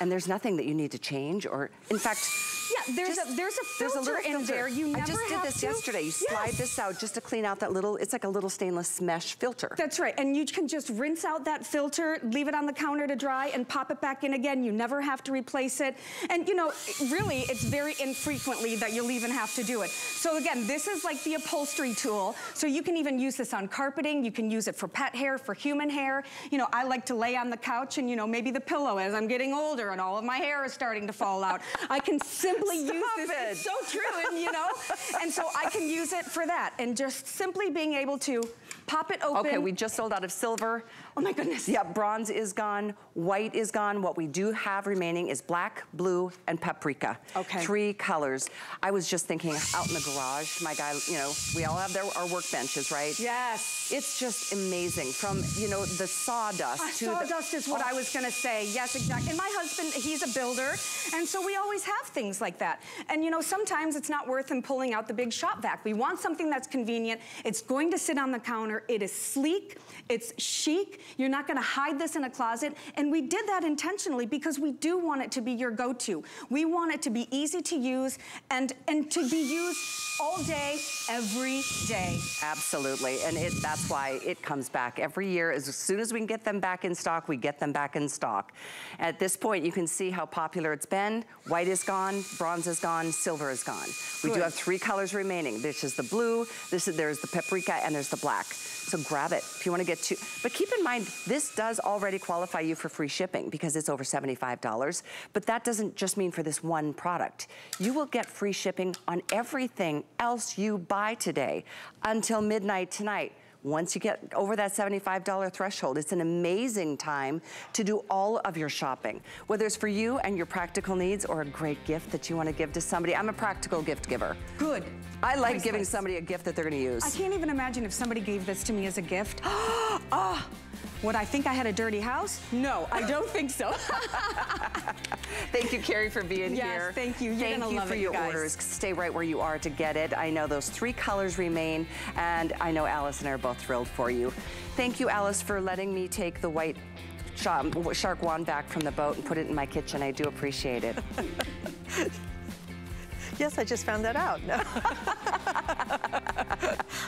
And there's nothing that you need to change or, in fact, Yeah, there's just- a there's a there's filter in filter. there. You never I just did this to- yesterday. You slide Yes. this out just to clean out that little, it's like a little stainless mesh filter. That's right, and you can just rinse out that filter, leave it on the counter to dry, and pop it back in again. You never have to replace it. And you know, really, it's very infrequently that you'll even have to do it. So again, this is like the upholstery tool. So you can even use this on carpeting. You can use it for pet hair, for human hair. You know, I like to lay on the couch and you know, maybe the pillow as I'm getting older and all of my hair is starting to fall out. I can simply use this. it. It's so true, and you know, (laughs) and so I can use it for that, and just simply being able to pop it open. Okay, we just sold out of silver. Oh my goodness. Yeah, bronze is gone, white is gone. What we do have remaining is black, blue, and paprika. Okay. Three colors. I was just thinking out in the garage, my guy, you know, we all have their, our workbenches, right? Yes. It's just amazing from, you know, the sawdust Uh, to the- sawdust is what I was gonna say. Yes, exactly. And my husband, he's a builder, and so we always have things like that. And you know, sometimes it's not worth him pulling out the big shop vac. We want something that's convenient. It's going to sit on the counter. It is sleek. It's chic. You're not gonna hide this in a closet. And we did that intentionally because we do want it to be your go-to. We want it to be easy to use and, and to be used all day, every day. Absolutely, and it, that's why it comes back every year. As soon as we can get them back in stock, we get them back in stock. At this point, you can see how popular it's been. White is gone, bronze is gone, silver is gone. We do have three colors remaining. This is the blue, this is, there's the paprika, and there's the black. So grab it if you want to get two. But keep in mind, this does already qualify you for free shipping because it's over $75. But that doesn't just mean for this one product. You will get free shipping on everything else you buy today until midnight tonight. Once you get over that $75 threshold, it's an amazing time to do all of your shopping. Whether it's for you and your practical needs or a great gift that you want to give to somebody. I'm a practical gift giver. Good. I like giving somebody a gift that they're going to use. I can't even imagine if somebody gave this to me as a gift. (gasps) Ah, Would I think I had a dirty house? No, I don't think so. (laughs) Thank you, Carrie, for being Yes, here. thank you. You're thank you for it, your guys. orders. Stay right where you are to get it. I know those three colors remain, and I know Alyce and I are both thrilled for you. Thank you, Alyce, for letting me take the white shark wand back from the boat and put it in my kitchen. I do appreciate it. (laughs) Yes, I just found that out. (laughs) No.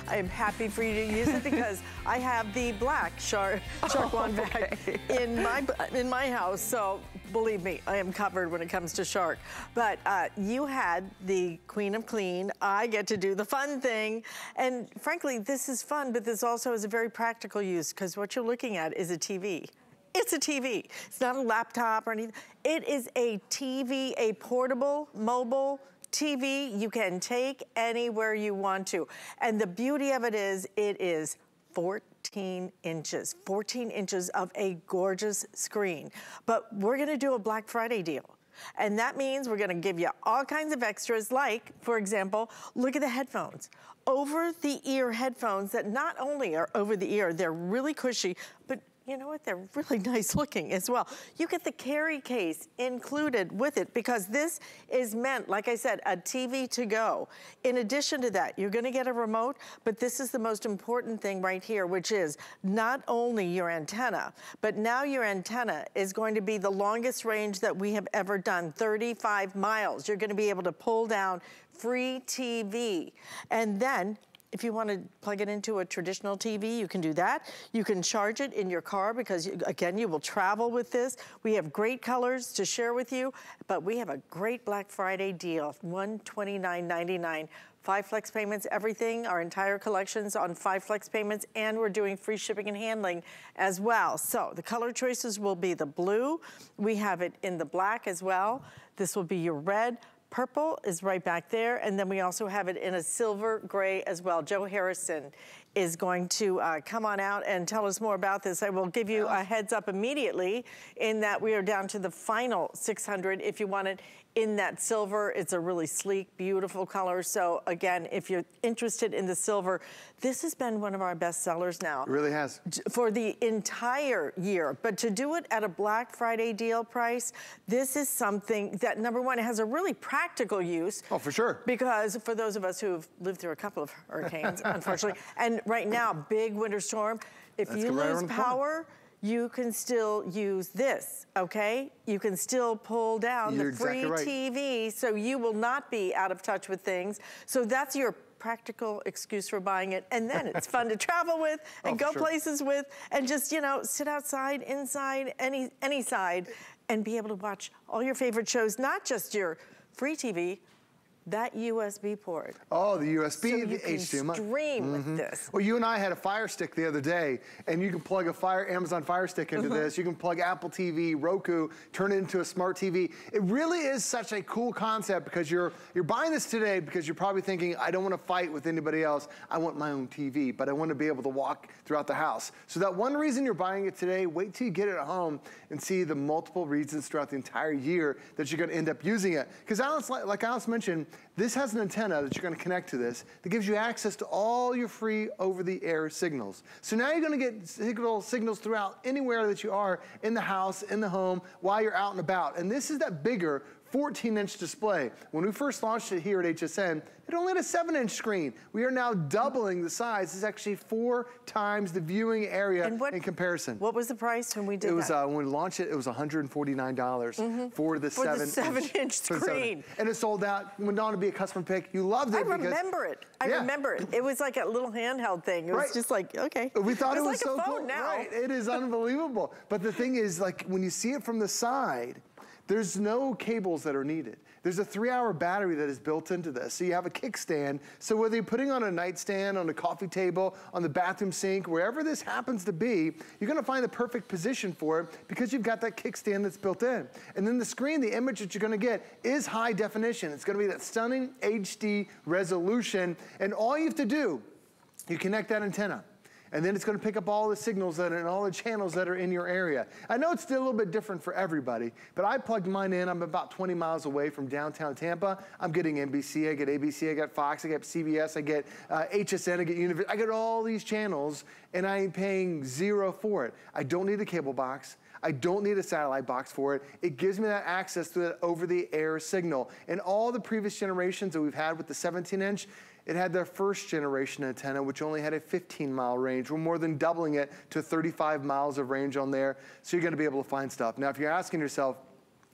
I am happy for you to use it because I have the black shark, (laughs) shark WandVac in my in my house. So believe me, I am covered when it comes to shark. But uh, you had the Queen of Clean. I get to do the fun thing, and frankly, this is fun. But this also is a very practical use because what you're looking at is a TV. It's a TV. It's not a laptop or anything. It is a TV, a portable, mobile TV you can take anywhere you want to. And the beauty of it is, it is 14 inches, 14 inches of a gorgeous screen. But we're gonna do a Black Friday deal. And that means we're gonna give you all kinds of extras like, for example, look at the headphones. Over the ear headphones that not only are over the ear, they're really cushy, but you know what? They're really (laughs) nice looking as well. You get the carry case included with it because this is meant, like I said, a TV to go. In addition to that, you're gonna get a remote, but this is the most important thing right here, which is not only your antenna, but now your antenna is going to be the longest range that we have ever done, 35 miles. You're gonna be able to pull down free TV. And then if you want to plug it into a traditional TV, you can do that. You can charge it in your car because, you- again, you will travel with this. We have great colors to share with you, but we have a great Black Friday deal, $129.99. Five flex payments, everything, our entire collections on five flex payments, and we're doing free shipping and handling as well. So the color choices will be the blue. We have it in the black as well. This will be your red. Purple is right back there, and then we also have it in a silver gray as well. Joe Harrison is going to uh, come on out and tell us more about this. I will give you a heads up immediately in that we are down to the final 600. If you want it in that silver, it's a really sleek, beautiful color. So again, if you're interested in the silver, this has been one of our best sellers now It really has. for the entire year. But to do it at a Black Friday deal price, this is something that, number one, it has a really practical use. Oh, for sure. Because for those of us who've lived through a couple of hurricanes, (laughs) unfortunately, and right now, big winter storm, if you lose corner. power, you can still use this, okay? You can still pull down You're the free exactly right. TV, so you will not be out of touch with things. So that's your practical excuse for buying it. And then it's fun to (laughs) travel with and Oh, go sure. places with and just, you know, sit outside, inside, any, any side and be able to watch all your favorite shows, not just your free TV, that USB port. Oh, the USB, So you the can HDMI. stream with Mhm. this. Well, you and I had a Fire Stick the other day, and you can plug a Fire Amazon Fire Stick into Uh-huh. this. You can plug Apple TV, Roku, turn it into a smart TV. It really is such a cool concept because you're you're buying this today because you're probably thinking, I don't want to fight with anybody else. I want my own TV, but I want to be able to walk throughout the house. So that one reason you're buying it today, wait till you get it at home and see the multiple reasons throughout the entire year that you're going to end up using it. Because Alyce, like Alyce mentioned, this has an antenna that you're going to connect to this that gives you access to all your free over-the-air signals. So now you're going to get signal, signals throughout anywhere that you are in the house, in the home, while you're out and about. And this is that bigger 14-inch display. When we first launched it here at HSN, it only had a 7-inch screen. We are now doubling the size. It's actually four times the viewing area in comparison. What was the price when we did It was that? uh, when we launched it. It was 149 dollars for the For the seven seven-inch (laughs) for the seven- screen. and it sold out. Went on to be a customer pick. You loved it. I because- remember it. I Yeah. remember it. It was like a little handheld thing. It was Right. just like, okay. We thought it's it was like so cool. now. Right. It is unbelievable. But the thing is, like when you see it from the side, there's no cables that are needed. There's a three-hour battery that is built into this. So you have a kickstand. So whether you're putting on a nightstand, on a coffee table, on the bathroom sink, wherever this happens to be, you're gonna find the perfect position for it because you've got that kickstand that's built in. And then the screen, the image that you're gonna get is high definition. It's gonna be that stunning HD resolution. And all you have to do, you connect that antenna. And then it's gonna pick up all the signals that are and all the channels that are in your area. I know it's still a little bit different for everybody, but I plugged mine in. I'm about 20 miles away from downtown Tampa. I'm getting NBC, I get ABC, I get Fox, I get CBS, I get uh, HSN, I get Univision. I get all these channels, and I am paying zero for it. I don't need a cable box. I don't need a satellite box for it. It gives me that access to that over-the-air signal. And all the previous generations that we've had with the 17-inch, it had their first generation antenna, which only had a 15 mile range. We're more than doubling it to 35 miles of range on there. So you're gonna be able to find stuff. Now, if you're asking yourself,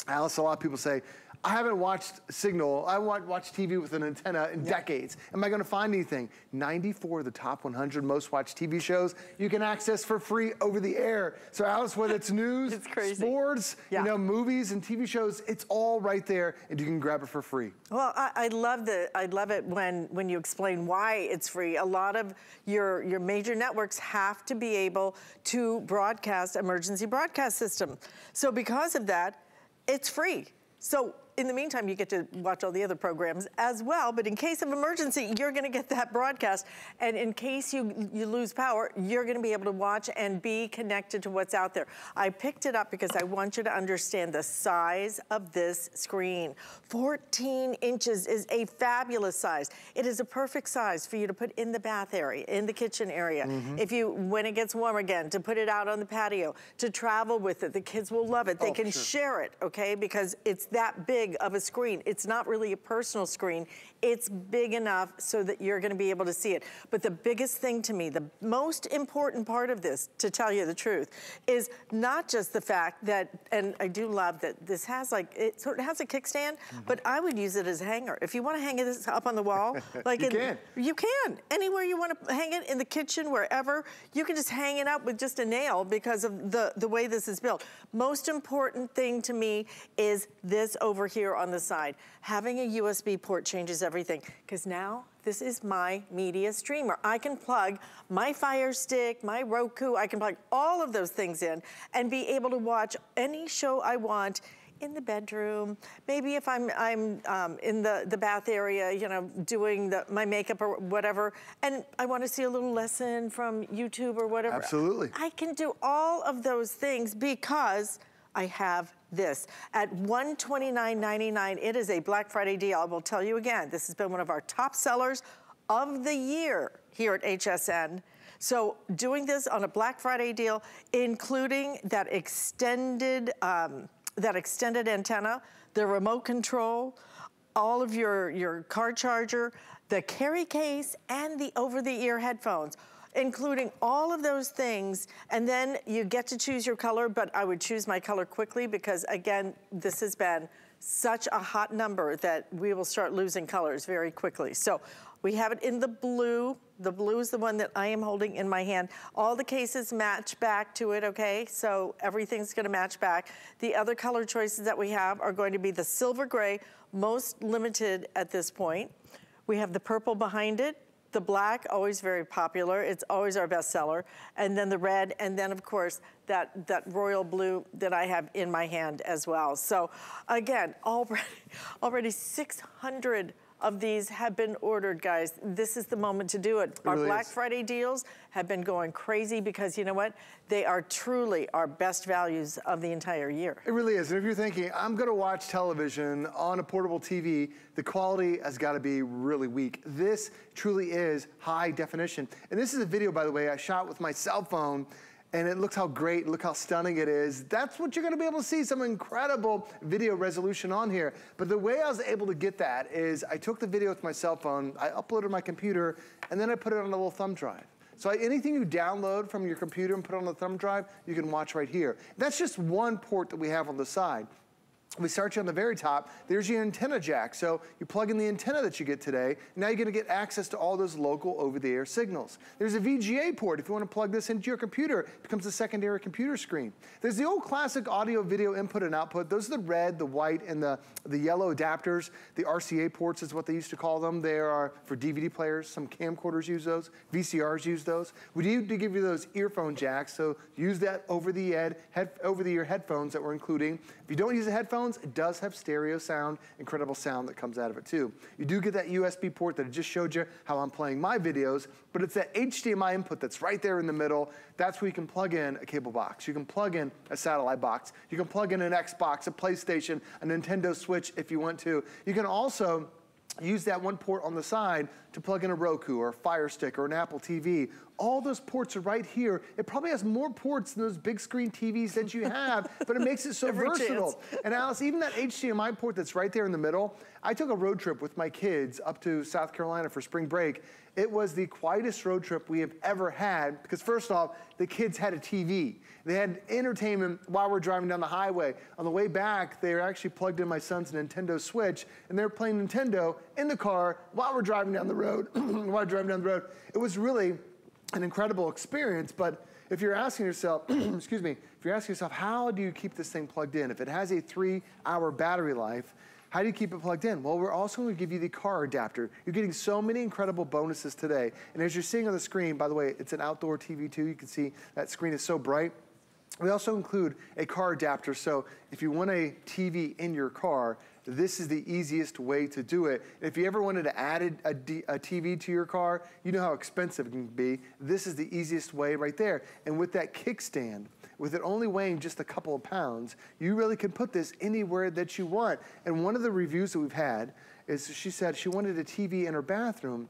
Alyce, a lot of people say, I haven't watched Signal, I haven't watched TV with an antenna in decades. Am I gonna find anything? 94 of the top 100 most watched TV shows you can access for free over the air. So Alyce, whether it's news, (laughs) It's crazy. sports, Yeah. you know, movies and TV shows, it's all right there and you can grab it for free. Well, I, I love the I love it when when you explain why it's free. A lot of your your major networks have to be able to broadcast emergency broadcast system. So because of that, it's free. So in the meantime, you get to watch all the other programs as well. But in case of emergency, you're going to get that broadcast. And in case you you lose power, you're going to be able to watch and be connected to what's out there. I picked it up because I want you to understand the size of this screen. 14 inches is a fabulous size. It is a perfect size for you to put in the bath area, in the kitchen area. Mm-hmm. If you, when it gets warm again, to put it out on the patio, to travel with it. The kids will love it. They Oh, can sure. share it, okay? Because it's that big of a screen. It's not really a personal screen. It's big enough so that you're gonna be able to see it. But the biggest thing to me, the most important part of this, to tell you the truth, is not just the fact that, and I do love that this has like, it sort of has a kickstand, Mm-hmm. but I would use it as a hanger. If you wanna hang this up on the wall, (laughs) like You in- can. you can. Anywhere you want to hang it, in the kitchen, wherever, you can just hang it up with just a nail because of the, the way this is built. Most important thing to me is this over here on the side. Having a USB port changes everything because now this is my media streamer. I can plug my Fire Stick, my Roku, I can plug all of those things in and be able to watch any show I want in the bedroom. Maybe if I'm I'm um, in the the bath area, you know, doing the, my makeup or whatever, and I want to see a little lesson from YouTube or whatever. Absolutely. I can do all of those things because I have this at $129.99. It is a Black Friday deal. I will tell you again. This has been one of our top sellers of the year here at HSN. So doing this on a Black Friday deal, including that extended um, that extended antenna, the remote control, all of your, your car charger, the carry case, and the over-the-ear headphones, including all of those things. And then you get to choose your color, but I would choose my color quickly because again, this has been such a hot number that we will start losing colors very quickly. So we have it in the blue. The blue is the one that I am holding in my hand. All the cases match back to it, okay? So everything's gonna match back. The other color choices that we have are going to be the silver gray, most limited at this point. We have the purple behind it, the black, always very popular. It's always our best seller. And then the red, and then of course, that, that royal blue that I have in my hand as well. So again, (laughs) already, already 600 of these have been ordered, guys. This is the moment to do it. Our really Black is. Friday deals have been going crazy because you know what? They are truly our best values of the entire year. It really is. And if you're thinking, I'm gonna watch television on a portable TV, the quality has gotta be really weak. This truly is high definition. And this is a video, by the way, I shot with my cell phone and it looks how great, look how stunning it is. That's what you're gonna be able to see, some incredible video resolution on here. But the way I was able to get that is I took the video with my cell phone, I uploaded my computer, and then I put it on a little thumb drive. So anything you download from your computer and put on the thumb drive, you can watch right here. That's just one port that we have on the side. We start you on the very top. There's your antenna jack. So you plug in the antenna that you get today. Now you're going to get access to all those local over-the-air signals. There's a VGA port. If you want to plug this into your computer, it becomes a secondary computer screen. There's the old classic audio video input and output. Those are the red, the white, and the, the yellow adapters. The RCA ports is what they used to call them. They are for DVD players. Some camcorders use those. VCRs use those. We need to give you those earphone jacks. So use that over the, ed, head, over headphones that we're including. If you don't use headphone, headphones, it does have stereo sound, incredible sound that comes out of it too. You do get that USB port that I just showed you how I'm playing my videos, but it's that HDMI input that's right there in the middle. That's where you can plug in a cable box. You can plug in a satellite box. You can plug in an Xbox, a PlayStation, a Nintendo Switch if you want to. You can also use that one port on the side to plug in a Roku or a Fire Stick or an Apple TV. All those ports are right here. It probably has more ports than those big screen TVs that you have, (laughs) but it makes it so versatile. chance. And Alyce, even that HDMI port that's right there in the middle, I took a road trip with my kids up to South Carolina for spring break. It was the quietest road trip we have ever had because first off, the kids had a TV. They had entertainment while we're driving down the highway. On the way back, they were actually plugged in my son's Nintendo Switch and they're playing Nintendo in the car while we're driving down the road, (clears throat) while we're driving down the road. It was really an incredible experience, but if you're asking yourself, (clears throat) excuse me, if you're asking yourself, how do you keep this thing plugged in? If it has a three hour battery life, how do you keep it plugged in? Well, we're also going to give you the car adapter. You're getting so many incredible bonuses today. And as you're seeing on the screen, by the way, it's an outdoor TV too. You can see that screen is so bright. We also include a car adapter, so if you want a TV in your car, this is the easiest way to do it. If you ever wanted to add a TV to your car, you know how expensive it can be. This is the easiest way right there. And with that kickstand, with it only weighing just a couple of pounds, you really can put this anywhere that you want. And one of the reviews that we've had is she said she wanted a TV in her bathroom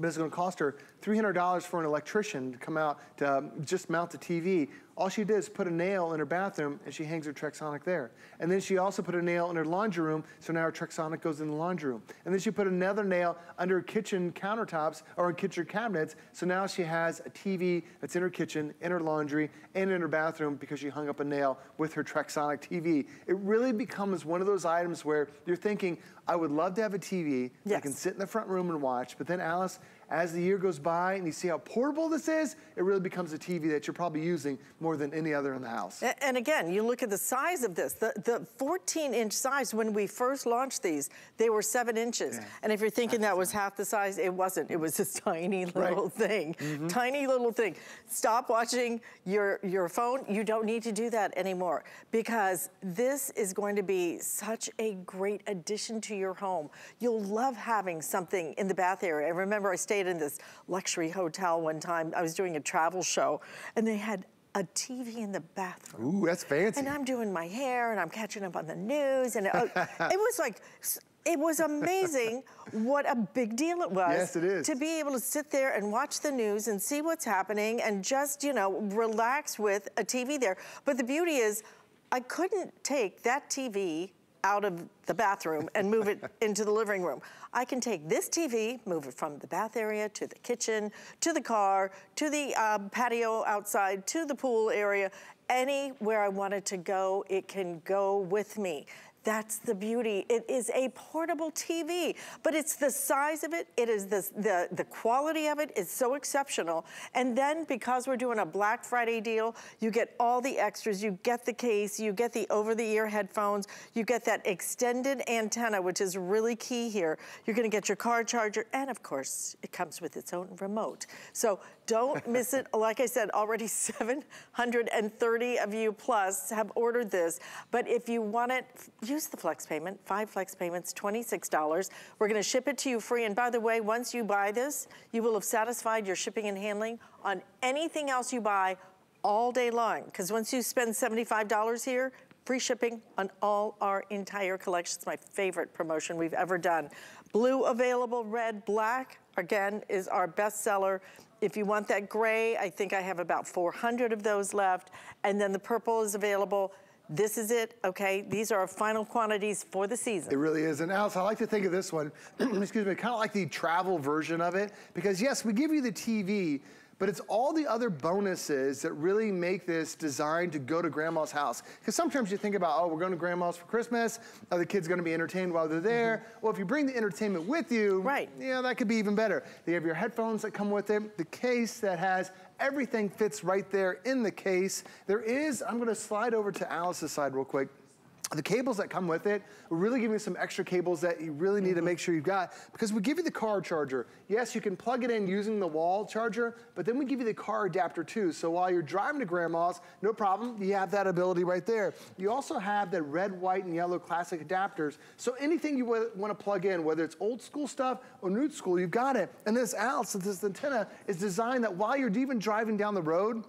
but it's going to cost her $300 for an electrician to come out to um, just mount the TV. All she did is put a nail in her bathroom and she hangs her Trexonic there. And then she also put a nail in her laundry room, so now her Trexonic goes in the laundry room. And then she put another nail under her kitchen countertops or kitchen cabinets, so now she has a TV that's in her kitchen, in her laundry, and in her bathroom because she hung up a nail with her Trexonic TV. It really becomes one of those items where you're thinking, I would love to have a TV that I can sit in the front room and watch, but then Alyce, as the year goes by and you see how portable this is, it really becomes a TV that you're probably using more than any other in the house. And again, you look at the size of this, the, the 14 inch size, when we first launched these, they were seven inches. And if you're thinking that was half the size, it wasn't. It was this (laughs) tiny little thing, mm-hmm. tiny little thing. Stop watching your, your phone. You don't need to do that anymore because this is going to be such a great addition to your home. You'll love having something in the bath area. I remember I stayed in this luxury hotel one time. I was doing a travel show and they had a TV in the bathroom. Ooh, that's fancy. And I'm doing my hair and I'm catching up on the news. And it, uh, (laughs) it was like, it was amazing (laughs) what a big deal it was. Yes, it is. To be able to sit there and watch the news and see what's happening and just, you know, relax with a TV there. But the beauty is, I couldn't take that TV out of the bathroom and move it (laughs) into the living room. I can take this TV, move it from the bath area to the kitchen, to the car, to the um, patio outside, to the pool area. Anywhere I want it to go, it can go with me. That's the beauty. It is a portable TV, but it's the size of it, it is the, the, the quality of it is so exceptional. And then because we're doing a Black Friday deal, you get all the extras. You get the case, you get the over-the-ear headphones, you get that extended antenna, which is really key here. You're gonna get your car charger, and of course, it comes with its own remote. So don't miss it. Like I said, already (laughs) 730 of you plus have ordered this. But if you want it, use the flex payment. Five flex payments, $26. We're going to ship it to you free. And by the way, once you buy this, you will have satisfied your shipping and handling on anything else you buy all day long. Because once you spend $75 here, free shipping on all our entire collection. It's my favorite promotion we've ever done. Blue available, red, black, again, is our best seller. If you want that gray, I think I have about 400 of those left. And then the purple is available. This is it, okay? These are our final quantities for the season. It really is. And Alyce, I like to think of this one, (clears throat) excuse me, kind of like the travel version of it. Because yes, we give you the TV, but it's all the other bonuses that really make this designed to go to grandma's house. Because sometimes you think about, oh, we're going to grandma's for Christmas. Are the kids going to be entertained while they're there? Mm-hmm. Well, if you bring the entertainment with you, right? Yeah, that could be even better. They have your headphones that come with it, the case that has everything fits right there in the case. There is, I'm going to slide over to Alyce's side real quick. The cables that come with it, we're really giving you some extra cables that you really need to mm-hmm. make sure you've got because we give you the car charger. Yes, you can plug it in using the wall charger, but then we give you the car adapter too. So while you're driving to grandma's, no problem, you have that ability right there. You also have the red, white, and yellow classic adapters. So anything you want to plug in, whether it's old school stuff or new school, you've got it. And this ALS, this antenna, is designed that while you're even driving down the road,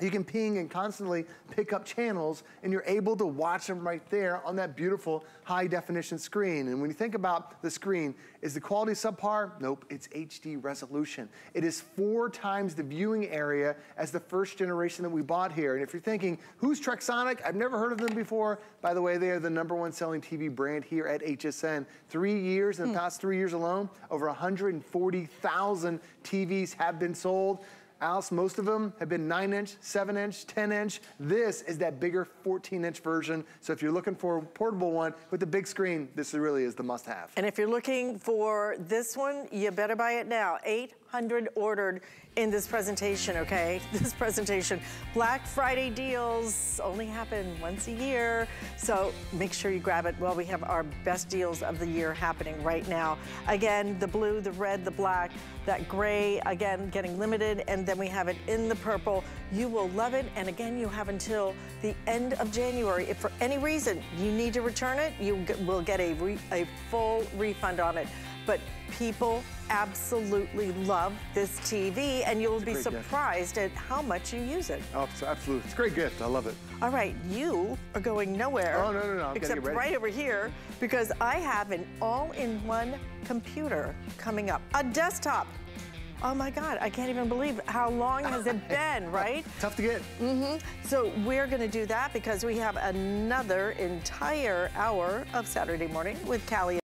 you can ping and constantly pick up channels and you're able to watch them right there on that beautiful high definition screen. And when you think about the screen, is the quality subpar? Nope, it's HD resolution. It is four times the viewing area as the first generation that we bought here. And if you're thinking, who's Trexonic? I've never heard of them before. By the way, they are the number one selling TV brand here at HSN. Three years, in the hmm. past three years alone, over 140,000 TVs have been sold. Alyce, most of them have been 9 inch, 7 inch, 10 inch. This is that bigger 14 inch version. So if you're looking for a portable one with a big screen, this really is the must have. And if you're looking for this one, you better buy it now. 800 ordered in this presentation, okay? (laughs) This presentation. Black Friday deals only happen once a year, so make sure you grab it while we have our best deals of the year happening right now. Again, the blue, the red, the black, that gray, again, getting limited, and then we have it in the purple. You will love it, and again, you have until the end of January. If for any reason you need to return it, you will get a, a full refund on it. But people absolutely love this TV, and you'll be surprised gift. at how much you use it. Oh, absolutely. It's a great gift. I love it. All right, you are going nowhere. Oh, no, no, no. Except right over here, because I have an all-in-one computer coming up. A desktop. Oh my God, I can't even believe how long has it (laughs) been, right? Tough to get. Mm-hmm. So we're gonna do that because we have another entire hour of Saturday morning with Callie